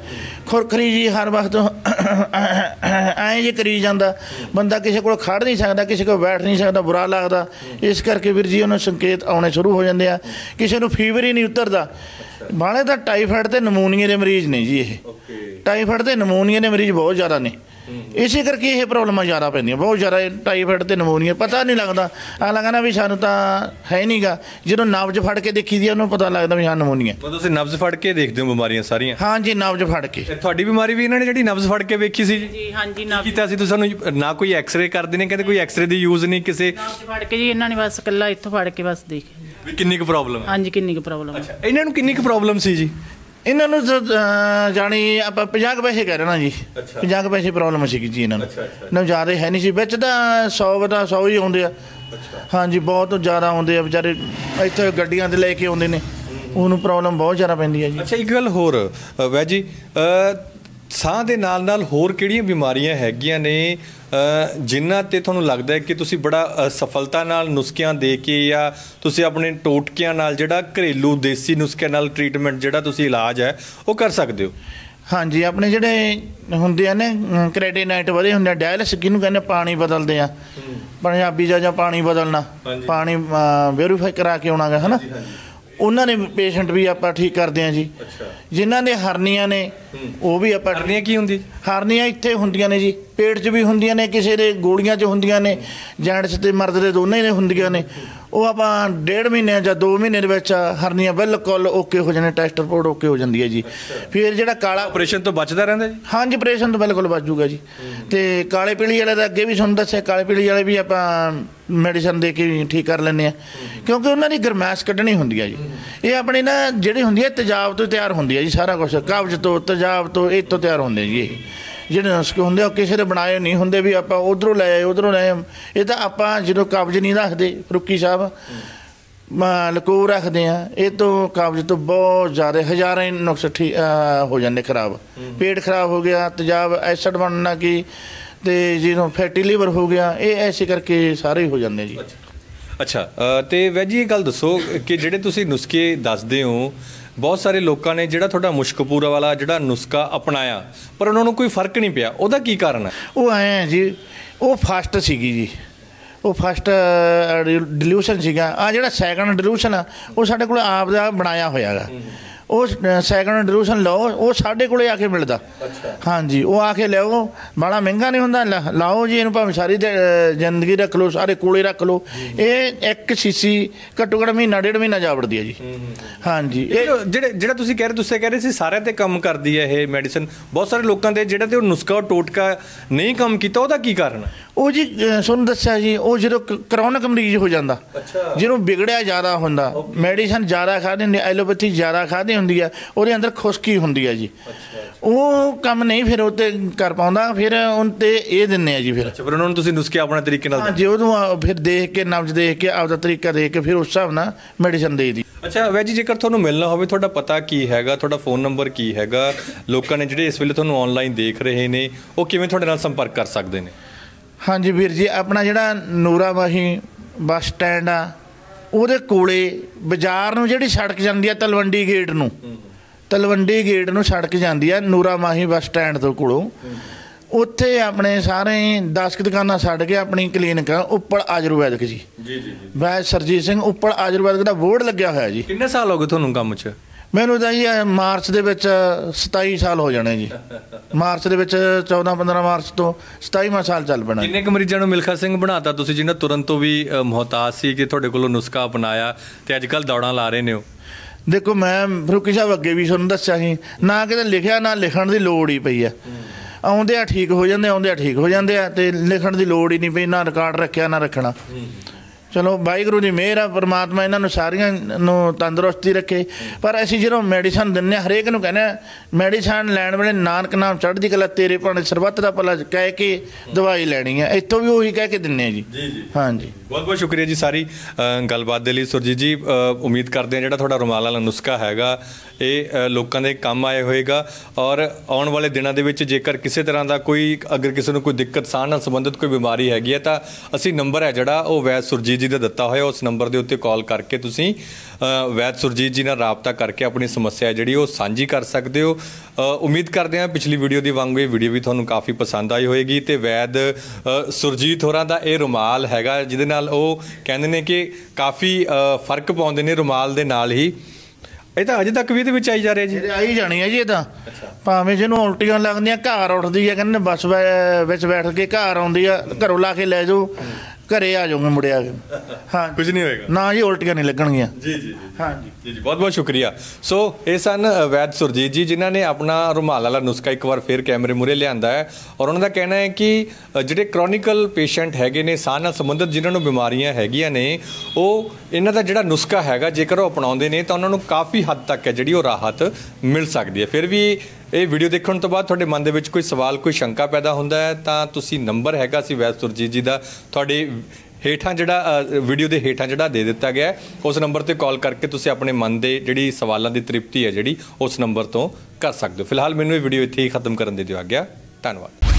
B: ਖੁਰਖਰੀ ਜੀ ਹਰ ਵਕਤ ਐਂ ਜੇ ਕਰੀ ਜਾਂਦਾ, ਬੰਦਾ ਕਿਸੇ ਕੋਲ ਖੜ ਨਹੀਂ ਸਕਦਾ, ਕਿਸੇ ਕੋਲ ਬੈਠ ਨਹੀਂ ਸਕਦਾ, ਬੁਰਾ ਲੱਗਦਾ, ਇਸ ਕਰਕੇ ਵੀਰ ਜੀ ਉਹਨੂੰ ਸੰਕੇਤ ਆਉਣੇ ਸ਼ੁਰੂ ਹੋ ਜਾਂਦੇ ਆ, ਕਿਸੇ ਨੂੰ ਫੀਵਰ ਹੀ ਨਹੀਂ ਉਤਰਦਾ। ਬਾਲੇ ਤਾਂ ਟਾਈਫਾਇਡ ਤੇ ਨਮੂਨੀਏ ਦੇ ਮਰੀਜ਼ ਨੇ ਜੀ ਇਹ। ਟਾਈਫਾਇਡ ਤੇ ਨਮੂਨੀਏ ਦੇ ਮਰੀਜ਼ ਬਹੁਤ ਜ਼ਿਆਦਾ ਨੇ। ਇਸੇ ਕਰਕੇ ਇਹ ਪ੍ਰੋਬਲਮਾਂ ਜ਼ਿਆਦਾ ਪੈਂਦੀਆਂ। ਬਹੁਤ ਜ਼ਿਆਦਾ ਟਾਈਫਾਇਡ ਤੇ ਨਮੂਨੀਆ ਪਤਾ ਨਹੀਂ ਲੱਗਦਾ। ਅਗਲਾ ਕਹਿੰਦਾ ਵੀ ਸਾਨੂੰ ਤਾਂ ਹੈ ਨਹੀਂਗਾ। ਜਦੋਂ ਨਬਜ ਫੜ ਕੇ ਦੇਖੀ ਦੀ ਆ, ਉਹਨੂੰ ਪਤਾ ਲੱਗਦਾ ਵੀ ਹਾਂ ਨਮੂਨੀਆ
A: ਮਤਲਬ ਤੁਸੀਂ ਨਬਜ਼ ਫੜ ਕੇ ਦੇਖਦੇ ਹੋ ਬਿਮਾਰੀਆਂ ਸਾਰੀਆਂ?
B: ਹਾਂ ਜੀ ਨਬਜ ਫੜ ਕੇ।
A: ਤੁਹਾਡੀ ਬਿਮਾਰੀ ਵੀ ਇਹਨਾਂ ਨੇ ਜਿਹੜੀ ਨਬਜ਼ ਫੜ ਕੇ ਵੇਖੀ ਸੀ? ਜੀ
C: ਜੀ ਹਾਂਜੀ ਨਾ
A: ਕੀਤਾ ਸੀ ਤੁਸੀਂ? ਸਾਨੂੰ ਨਾ ਕੋਈ ਐਕਸ-ਰੇ ਕਰਦੇ ਨੇ? ਕਹਿੰਦੇ ਕੋਈ ਐਕਸ-ਰੇ ਦੀ ਯੂਜ਼ ਨਹੀਂ ਕਿਸੇ
C: ਫੜ ਕੇ ਜੀ ਇਹਨਾਂ ਨੇ ਬਸ ਇਕੱਲਾ ਇੱਥੋਂ ਫੜ ਕੇ ਬਸ ਦੇਖ
A: ਵੀ ਕਿੰਨੀ ਕੁ ਪ੍ਰੋਬਲਮ ਹੈ?
C: ਹਾਂਜੀ ਕਿੰਨੀ ਕੁ ਪ੍ਰੋਬਲਮ ਹੈ।
A: ਇਹਨਾਂ ਨੂੰ ਕਿੰਨੀ ਕੁ ਪ੍ਰੋਬਲਮ ਸੀ ਜੀ?
B: ਇਹਨਾਂ ਨੂੰ ਜਾਣੀ ਆਪਾਂ 50 ਕੁ ਪੈਸੇ ਕਹਿ ਰਹੇ ਨਾ ਜੀ। 50 ਕੁ ਪੈਸੇ ਪ੍ਰੋਬਲਮ ਸੀਗੀ ਜੀ ਇਹਨਾਂ ਨੂੰ। ਨਾ ਜ਼ਿਆਦਾ ਹੈ ਨਹੀਂ ਸੀ। ਵਿੱਚ ਤਾਂ 100 ਬਤਾ 100 ਹੀ ਆਉਂਦੇ ਆ। ਹਾਂਜੀ ਬਹੁਤ ਜ਼ਿਆਦਾ ਆਉਂਦੇ ਆ। ਵਿਚਾਰੇ ਇੱਥੇ ਗੱਡੀਆਂ ਤੇ ਲੈ ਕੇ ਆਉਂਦੇ ਨੇ। ਉਹਨੂੰ ਪ੍ਰੋਬਲਮ ਬਹੁਤ ਜ਼ਿਆਦਾ ਪੈਂਦੀ ਹੈ ਜੀ।
A: ਅੱਛਾ ਇੱਕ ਗੱਲ ਹੋਰ। ਵੈ ਜੀ ਅ, ਸਾਹ ਦੇ ਨਾਲ ਨਾਲ ਹੋਰ ਕਿਹੜੀਆਂ ਬਿਮਾਰੀਆਂ ਹੈਗੀਆਂ ਨੇ ਜਿਨ੍ਹਾਂ ਤੇ ਤੁਹਾਨੂੰ ਲੱਗਦਾ ਹੈ ਕਿ ਤੁਸੀਂ ਬੜਾ ਸਫਲਤਾ ਨਾਲ ਨੁਸਖਿਆਂ ਦੇ ਕੇ ਜਾਂ ਤੁਸੀਂ ਆਪਣੇ ਟੋਟਕਿਆਂ ਨਾਲ ਜਿਹੜਾ ਘਰੇਲੂ ਦੇਸੀ ਨੁਸਖਿਆਂ ਨਾਲ ਟ੍ਰੀਟਮੈਂਟ ਜਿਹੜਾ ਤੁਸੀਂ ਇਲਾਜ ਹੈ ਉਹ ਕਰ ਸਕਦੇ ਹੋ?
B: ਹਾਂਜੀ ਆਪਣੇ ਜਿਹੜੇ ਹੁੰਦੇ ਆ ਨੇ ਕ੍ਰੈਡੀਨਾਈਟ ਵਧੇ ਹੁੰਦੇ ਆ ਡਾਇਲਿਸ ਕਿਹਨੂੰ ਕਹਿੰਦੇ ਪਾਣੀ ਬਦਲਦੇ ਆ। ਪੰਜਾਬੀ ਜਾਂ ਜਾਂ ਪਾਣੀ ਬਦਲਣਾ। ਪਾਣੀ ਵੈਰੀਫਾਈ ਕਰਾ ਕੇ ਆਉਣਾਗਾ ਹਨਾ? ਉਹਨਾਂ ਨੇ ਪੇਸ਼ੈਂਟ ਵੀ ਆਪਾਂ ਠੀਕ ਕਰਦੇ ਆ ਜੀ। ਜਿਨ੍ਹਾਂ ਦੇ ਹਰਨੀਆਂ ਨੇ ਉਹ ਵੀ ਆਪਾਂ
A: ਕਰਨੀਆਂ ਕੀ ਹੁੰਦੀ?
B: ਹਰਨੀਆਂ ਇੱਥੇ ਹੁੰਦੀਆਂ ਨੇ ਜੀ। ਪੇਟ 'ਚ ਵੀ ਹੁੰਦੀਆਂ ਨੇ ਕਿਸੇ ਦੇ ਗੋਲੀਆਂ 'ਚ ਹੁੰਦੀਆਂ ਨੇ ਜੈਂਟਸ ਤੇ ਮਰਦ ਦੇ ਦੋਨੇ ਨੇ ਹੁੰਦੀਆਂ ਨੇ। ਉਹ ਆਪਾਂ ਡੇਢ ਮਹੀਨੇ ਜਾਂ 2 ਮਹੀਨੇ ਦੇ ਵਿੱਚ ਹਰਨੀਆਂ ਬਿਲਕੁਲ ਓਕੇ ਹੋ ਜਾਂਦੇ ਟੈਸਟ ਰਿਪੋਰਟ ਓਕੇ ਹੋ ਜਾਂਦੀ ਹੈ ਜੀ। ਫਿਰ ਜਿਹੜਾ ਕਾਲਾ
A: ਆਪਰੇਸ਼ਨ ਤੋਂ ਬਚਦਾ ਰਹਿੰਦਾ ਜੀ?
B: ਹਾਂਜੀ ਆਪਰੇਸ਼ਨ ਤੋਂ ਬਿਲਕੁਲ ਬਚ ਜੂਗਾ ਜੀ। ਤੇ ਕਾਲੇ ਪੀਲੀ ਵਾਲੇ ਦਾ ਅੱਗੇ ਵੀ ਤੁਹਾਨੂੰ ਦੱਸਿਆ ਕਾਲੇ ਪੀਲੀ ਵਾਲੇ ਵੀ ਆਪਾਂ ਮੈਡੀਸਨ ਦੇ ਕੇ ਠੀਕ ਕਰ ਲੈਂਦੇ ਆ ਕਿਉਂਕਿ ਉਹਨਾਂ ਦੀ ਗਰਮੈਸ਼ ਕੱਢਣੀ ਹੁੰਦੀ ਆ ਜੀ। ਇਹ ਆਪਣੇ ਨਾ ਜਿਹੜੀ ਹੁੰਦੀ ਹੈ ਤੇਜ਼ਾਬ ਤੋਂ ਤਿਆਰ ਹੁੰਦੀ ਹੈ ਜੀ ਸਾਰਾ ਕੁਝ ਕਬਜ਼ ਤੋਂ ਤੇਜ਼ਾਬ ਤੋਂ ਇਹ ਤੋਂ ਤਿਆਰ ਹੁੰਦੇ ਜੀ ਇਹ। ਜਿਹੜੇ ਨੁਸਖੇ ਹੁੰਦੇ ਉਹ ਕਿਸੇ ਦੇ ਬਣਾਏ ਨਹੀਂ ਹੁੰਦੇ ਵੀ ਆਪਾਂ ਉਧਰੋਂ ਲੈ ਆਏ ਉਧਰੋਂ ਲੈ ਆਏ। ਇਹ ਤਾਂ ਆਪਾਂ ਜਦੋਂ ਕਬਜ਼ ਨਹੀਂ ਰੱਖਦੇ ਰੁੱਕੀ ਸਾਹਿਬ ਲਕੋ ਰੱਖਦੇ ਆ ਇਹ ਤੋਂ ਕਬਜ਼ ਤੋਂ ਬਹੁਤ ਜ਼ਿਆਦਾ ਹਜ਼ਾਰਾਂ ਹੀ ਠੀ- ਹੋ ਜਾਂਦੇ ਖਰਾਬ। ਪੇਟ ਖਰਾਬ ਹੋ ਗਿਆ ਤੇਜ਼ਾਬ ਐਸਿਡ ਬਣਨਾ ਕੀ ਤੇ ਜਦੋਂ ਫੈਟੀ ਲੀਵਰ ਹੋ ਗਿਆ ਇਹ ਐਸੇ ਕਰਕੇ ਸਾਰੇ ਹੀ ਹੋ ਜਾਂਦੇ ਜੀ।
A: ਅੱਛਾ। ਅ, ਤੇ ਵੈਦ ਇਹ ਗੱਲ ਦੱਸੋ ਕਿ ਜਿਹੜੇ ਤੁਸੀਂ ਨੁਸਖੇ ਦੱਸਦੇ ਹੋ ਬਹੁਤ ਸਾਰੇ ਲੋਕਾਂ ਨੇ ਜਿਹੜਾ ਤੁਹਾਡਾ ਮੁਸ਼ਕਪੂਰਾ ਵਾਲਾ ਜਿਹੜਾ ਨੁਸਖਾ ਅਪਣਾਇਆ, ਪਰ ਉਹਨਾਂ ਨੂੰ ਕੋਈ ਫ਼ਰਕ ਨਹੀਂ ਪਿਆ। ਉਹਦਾ ਕੀ ਕਾਰਨ ਹੈ?
B: ਉਹ ਆਏ ਜੀ, ਉਹ ਫਸਟ ਸੀਗੀ ਜੀ। ਉਹ ਫਸਟ ਡਿਲੂਸ਼ਨ ਸੀਗਾ। ਆ ਜਿਹੜਾ ਸੈਕੰਡ ਡਿਲੂਸ਼ਨ ਆ, ਉਹ ਸਾਡੇ ਕੋਲ ਆਪ ਦਾ ਬਣਾਇਆ ਹੋਇਆਗਾ। ਉਹ ਸੈਕੰਡ ਡਿਲੂਸ਼ਨ ਲਓ ਉਹ ਸਾਡੇ ਕੋਲੇ ਆ ਕੇ ਮਿਲਦਾ। ਹਾਂਜੀ ਉਹ ਆ ਕੇ ਲਿਆਓ। ਬੜਾ ਮਹਿੰਗਾ ਨਹੀਂ ਹੁੰਦਾ ਲਾਓ ਜੀ ਇਹਨੂੰ ਭਾਵੇਂ ਸਾਰੀ ਜ਼ਿੰਦਗੀ ਰੱਖ ਲਓ ਸਾਰੇ ਕੋਲੇ ਰੱਖ ਲਓ। ਇਹ ਇੱਕ ਸੀਸੀ ਘੱਟੋ ਘੱਟ ਮਹੀਨਾ ਡੇਢ ਮਹੀਨਾ ਜਾਵੜਦੀ ਹੈ ਜੀ। ਹਾਂਜੀ ਇਹ
A: ਜਿਹੜੇ ਜਿਹੜਾ ਤੁਸੀਂ ਕਹਿ ਰਹੇ ਤੁਸੀਂ ਕਹਿ ਰਹੇ ਸੀ ਸਾਰਿਆਂ ਤੇ ਕੰਮ ਕਰਦੀ ਹੈ ਇਹ ਮੈਡੀਸਨ ਬਹੁਤ ਸਾਰੇ ਲੋਕਾਂ ਦੇ ਜਿਹੜਾ ਤੇ ਉਹ ਨੁਸਖਾ ਟੋਟਕਾ ਨਹੀਂ ਕੰਮ ਕੀਤਾ ਉਹਦਾ ਕੀ ਕਾਰਨ ਹੈ?
B: ਉਹ ਜੀ ਤੁਹਾਨੂੰ ਦੱਸਿਆ ਜੀ ਉਹ ਜਦੋਂ ਕਰੋਨਿਕ ਮਰੀਜ਼ ਹੋ ਜਾਂਦਾ। ਜਿਹਨੂੰ ਵਿਗੜਿਆ ਜ਼ਿਆਦਾ ਹੁੰਦਾ ਮੈਡੀਸਨ ਜ਼ਿਆਦਾ ਖਾਦੀ ਐਲੋਪੈਥੀ ਜ਼ਿਆਦਾ ਖਾਦੀ ਹੁੰਦੀ ਆ ਉਹਦੇ ਅੰਦਰ ਖੁਸ਼ਕੀ ਹੁੰਦੀ ਆ ਜੀ। ਉਹ ਕੰਮ ਨਹੀਂ ਫਿਰ ਉਹ ਤੇ ਕਰ ਪਾਉਂਦਾ ਫਿਰ ਉਹ ਤੇ ਇਹ ਦਿੰਨੇ ਆ ਜੀ ਫਿਰ।
A: ਅੱਛਾ ਪਰ ਉਹਨਾਂ ਨੂੰ ਤੁਸੀਂ ਨੁਸਖੇ ਆਪਣਾ ਤਰੀਕੇ ਨਾਲ
B: ਹਾਂ ਜੀ ਉਹਨੂੰ ਫਿਰ ਦੇਖ ਕੇ ਨਬਜ਼ ਦੇਖ ਕੇ ਆਪਦਾ ਤਰੀਕਾ ਦੇਖ ਕੇ ਫਿਰ ਉਸ ਹਿਸਾਬ ਨਾਲ ਮੈਡੀਸਨ ਦੇ ਦੀ
A: ਅੱਛਾ ਵੈਜੀ ਜੇਕਰ ਤੁਹਾਨੂੰ ਮਿਲਣਾ ਹੋਵੇ ਤੁਹਾਡਾ ਪਤਾ ਕੀ ਹੈਗਾ ਤੁਹਾਡਾ ਫੋਨ ਨੰਬਰ ਕੀ ਹੈਗਾ ਲੋਕਾਂ ਨੇ ਜਿਹੜੇ ਇਸ ਵੇਲੇ ਤੁਹਾਨੂੰ ਆਨਲਾਈਨ ਦੇਖ ਰਹੇ ਨੇ ਉਹ ਕਿਵੇਂ ਤੁਹਾਡੇ ਨਾਲ ਸੰਪਰਕ ਕਰ ਸਕਦੇ ਨੇ?
B: ਹਾਂਜੀ ਵੀਰ ਜੀ ਆਪਣਾ ਜਿਹੜਾ ਨੂਰਾਵਾਹੀ ਬੱਸ ਸਟੈਂਡ ਆ ਉਹਦੇ ਕੋਲੇ ਬਾਜ਼ਾਰ ਨੂੰ ਜਿਹੜੀ ਸੜਕ ਜਾਂਦੀ ਆ ਤਲਵੰਡੀ ਗੇਟ ਨੂੰ ਤਲਵੰਡੀ ਗੇਟ ਨੂੰ ਸੜਕ ਜਾਂਦੀ ਆ ਨੂਰਾਵਾਹੀ ਬੱਸ ਸਟੈਂਡ ਤੋਂ ਕੋਲੋਂ। ਉੱਥੇ ਆਪਣੇ ਸਾਰੇ 10 ਦੁਕਾਨਾਂ ਛੱਡ ਕੇ ਆਪਣੀ ਕਲੀਨਿਕ ਉੱਪਰ ਆਯੁਰਵੈਦਿਕ ਜੀ।
A: ਜੀ ਜੀ
B: ਵੈਦ ਸਰਜੀਤ ਸਿੰਘ ਉੱਪਰ ਆਯੁਰਵੈਦਿਕ ਦਾ ਬੋਰਡ ਲੱਗਿਆ ਹੋਇਆ ਜੀ।
A: ਕਿੰਨੇ ਸਾਲ ਹੋ ਗਏ ਤੁਹਾਨੂੰ ਕੰਮ 'ਚ?
B: ਮੈਨੂੰ ਤਾਂ ਇਹ ਮਾਰਚ ਦੇ ਵਿੱਚ 27 ਸਾਲ ਹੋ ਜਾਣੇ ਜੀ। ਮਾਰਚ ਦੇ ਵਿੱਚ 14 15 ਮਾਰਚ ਤੋਂ 27ਵਾਂ ਸਾਲ ਚੱਲ ਪੈਣਾ। ਜੀ।
A: ਕਿੰਨੇ ਕੁ ਮਰੀਜ਼ਾਂ ਨੂੰ ਮਿਲਖਾ ਸਿੰਘ ਬਣਾਤਾ ਤੁਸੀਂ ਜਿਹਨਾਂ ਤੁਰੰਤ ਤੋਂ ਵੀ ਮੁਹਤਾਜ ਸੀ ਕਿ ਤੁਹਾਡੇ ਕੋਲੋਂ ਨੁਸਖਾ ਅਪਣਾਇਆ ਤੇ ਅੱਜ ਕੱਲ ਦੌੜਾਂ ਲਾ ਰਹੇ ਨੇ ਉਹ?
B: ਦੇਖੋ ਮੈਂ ਫਰੂਕੀ ਸਾਹਿਬ ਅੱਗੇ ਵੀ ਤੁਹਾਨੂੰ ਦੱਸਿਆ ਸੀ ਨਾ ਕਿਤੇ ਲਿਖਿਆ ਨਾ ਲਿਖਣ ਦੀ ਲੋੜ ਹੀ ਪਈ ਆ ਆਉਂਦੇ ਆ ਠੀਕ ਹੋ ਜਾਂਦੇ ਆਉਂਦੇ ਆ ਠੀਕ ਹੋ ਜਾਂਦੇ ਆ ਤੇ ਲਿਖਣ ਦੀ ਲੋੜ ਹੀ ਨਹੀਂ ਪਈ ਨਾ ਰਿਕਾਰਡ ਰੱਖਿਆ ਨਾ ਰੱਖਣਾ। ਚਲੋ ਵਾਹਿਗੁਰੂ ਦੀ ਮਿਹਰ ਆ ਪ੍ਰਮਾਤਮਾ ਇਹਨਾਂ ਨੂੰ ਸਾਰੀਆਂ ਨੂੰ ਤੰਦਰੁਸਤੀ ਰੱਖੇ। ਪਰ ਅਸੀਂ ਜਦੋਂ ਮੈਡੀਸਨ ਦਿੰਨੇ ਆ, ਹਰੇਕ ਨੂੰ ਕਹਿੰਦੇ ਮੈਡੀਸਨ ਲੈਣ ਵੇਲੇ ਨਾਨਕ ਨਾਮ ਚੜ੍ਹਦੀ ਕਲਾ ਤੇਰੇ ਭਾਣੇ ਸਰਬੱਤ ਦਾ ਭਲਾ ਕਹਿ ਕੇ ਦਵਾਈ ਲੈਣੀ ਆ ਇੱਥੋਂ ਵੀ ਉਹੀ ਕਹਿ ਕੇ ਦਿੰਨੇ ਆ ਜੀ।
A: ਜੀ ਜੀ।
B: ਹਾਂਜੀ।
A: ਬਹੁਤ ਬਹੁਤ ਸ਼ੁਕਰੀਆ ਜੀ ਸਾਰੀ ਗੱਲਬਾਤ ਦੇ ਲਈ। ਸੁਰਜੀਤ ਜੀ ਉਮੀਦ ਕਰਦੇ ਹਾਂ ਜਿਹੜਾ ਤੁਹਾਡਾ ਰੁਮਾਲ ਵਾਲਾ ਨੁਸਖਾ ਹੈਗਾ ਇਹ ਲੋਕਾਂ ਦੇ ਕੰਮ ਆਏ ਹੋਏਗਾ। ਔਰ ਆਉਣ ਵਾਲੇ ਦਿਨਾਂ ਦੇ ਵਿੱਚ ਜੇਕਰ ਕਿਸੇ ਤਰ੍ਹਾਂ ਦਾ ਕੋਈ ਅਗਰ ਕਿਸੇ ਨੂੰ ਕੋਈ ਦਿੱਕਤ ਸਾਹ ਨਾਲ ਸੰਬੰਧਿਤ ਕੋਈ ਬਿਮਾਰੀ ਹੈਗੀ ਹੈ ਤਾਂ ਅਸੀਂ ਨੰਬਰ ਹੈ ਜਿਹੜਾ ਉਹ ਵੈਦ ਸੁਰਜੀਤ ਜੀ ਦਾ ਦਿੱਤਾ ਹੋਇਆ ਉਸ ਨੰਬਰ ਦੇ ਉੱਤੇ ਕਾਲ ਕਰਕੇ ਤੁਸੀਂ ਵੈਦ ਸੁਰਜੀਤ ਜੀ ਨਾਲ ਰਾਬਤਾ ਕਰਕੇ ਆਪਣੀ ਸਮੱਸਿਆ ਜਿਹੜੀ ਉਹ ਸਾਂਝੀ ਕਰ ਸਕਦੇ ਹੋ। ਉਮੀਦ ਕਰਦੇ ਹਾਂ ਪਿਛਲੀ ਵੀਡੀਓ ਦੀ ਵਾਂਗੂ ਇਹ ਵੀਡੀਓ ਵੀ ਤੁਹਾਨੂੰ ਕਾਫੀ ਪਸੰਦ ਆਈ ਹੋਏਗੀ ਤੇ ਵੈਦ ਸੁਰਜੀਤ ਹੋਰਾਂ ਦਾ ਇਹ ਰੁਮਾਲ ਹੈਗਾ ਜਿਹਦੇ ਨਾਲ ਉਹ ਕਹਿੰਦੇ ਨੇ ਕਿ ਕਾਫੀ ਫ਼ਰਕ ਪਾਉਂਦੇ ਨੇ ਰੁਮਾਲ ਦੇ ਨਾਲ ਹੀ। ਇਹ ਤਾਂ ਅਜੇ ਤੱਕ ਵੀ ਇਹਦੇ ਵਿੱਚ ਆਈ ਜਾ ਰਿਹਾ ਜੀ।
B: ਆਈ ਜਾਣੀ ਹੈ ਜੀ ਇਹ ਤਾਂ। ਭਾਵੇਂ ਜਿਹਨੂੰ ਉਲਟੀਆਂ ਲੱਗਦੀਆਂ ਘਰ ਉੱਠਦੀ ਹੈ ਕਹਿੰਦੇ ਬੱਸ ਵਿੱਚ ਬੈਠ ਕੇ ਘਰ ਆਉਂਦੀ ਆ ਘਰੋਂ ਲਾ ਕੇ ਲੈ ਜਾਓ। ਘਰੇ ਆ ਜਾਓਗੇ ਮੁੜਿਆ ਕੇ। ਹਾਂ।
A: ਕੁਝ ਨਹੀਂ ਹੋਏਗਾ।
B: ਨਾ ਜੀ ਉਲਟੀਆਂ ਨਹੀਂ ਲੱਗਣਗੀਆਂ।
A: ਜੀ ਜੀ
B: ਹਾਂਜੀ
A: ਜੀ। ਜੀ ਬਹੁਤ ਬਹੁਤ ਸ਼ੁਕਰੀਆ। ਸੋ ਇਹ ਸਨ ਵੈਦ ਸੁਰਜੀਤ ਜੀ ਜਿਨ੍ਹਾਂ ਨੇ ਆਪਣਾ ਰੁਮਾਲ ਵਾਲਾ ਨੁਸਖਾ ਇੱਕ ਵਾਰ ਫੇਰ ਕੈਮਰੇ ਮੂਰੇ ਲਿਆਂਦਾ ਹੈ ਔਰ ਉਹਨਾਂ ਦਾ ਕਹਿਣਾ ਹੈ ਕਿ ਜਿਹੜੇ ਕ੍ਰੋਨਿਕਲ ਪੇਸ਼ੈਂਟ ਹੈਗੇ ਨੇ ਸਾਹ ਨਾਲ ਸੰਬੰਧਿਤ ਜਿਨ੍ਹਾਂ ਨੂੰ ਬਿਮਾਰੀਆਂ ਹੈਗੀਆਂ ਨੇ ਉਹ ਇਹਨਾਂ ਦਾ ਜਿਹੜਾ ਨੁਸਖਾ ਹੈਗਾ ਜੇਕਰ ਉਹ ਅਪਣਾਉਂਦੇ ਨੇ ਤਾਂ ਉਹਨਾਂ ਨੂੰ ਕਾਫੀ ਹੱਦ ਤੱਕ ਹੈ ਜਿਹੜੀ ਉਹ ਰਾਹਤ ਮਿਲ ਸਕਦੀ ਹੈ। ਫਿਰ ਵੀ ਇਹ ਵੀਡੀਓ ਦੇਖਣ ਤੋਂ ਬਾਅਦ ਤੁਹਾਡੇ ਮਨ ਦੇ ਵਿੱਚ ਕੋਈ ਸਵਾਲ, ਕੋਈ ਸ਼ੰਕਾ ਪੈਦਾ ਹੁੰਦਾ ਹੈ, ਤਾਂ ਤੁਸੀਂ ਨੰਬਰ ਹੈਗਾ ਸੀ ਵੈਦ ਸੁਰਜੀਤ ਜੀ ਦਾ। ਤੁਹਾਡੇ ਹੇਠਾਂ ਜਿਹੜਾ ਵੀਡੀਓ ਦੇ ਹੇਠਾਂ ਜਿਹੜਾ ਦੇ ਦਿੱਤਾ ਗਿਆ ਉਸ ਨੰਬਰ ਤੇ ਕਾਲ ਕਰਕੇ ਤੁਸੀਂ ਆਪਣੇ ਮਨ ਦੇ ਜਿਹੜੀ ਸਵਾਲਾਂ ਦੀ ਤ੍ਰਿਪਤੀ ਹੈ ਜਿਹੜੀ, ਉਸ ਨੰਬਰ ਤੋਂ ਕਰ ਸਕਦੇ ਹੋ। ਫਿਲਹਾਲ ਮੈਨੂੰ ਇਹ ਵੀਡੀਓ ਇੱਥੇ ਹੀ ਖਤਮ ਕਰਨ ਦੇ ਦਿਓ ਆਗਿਆ। ਧੰਨਵਾਦ।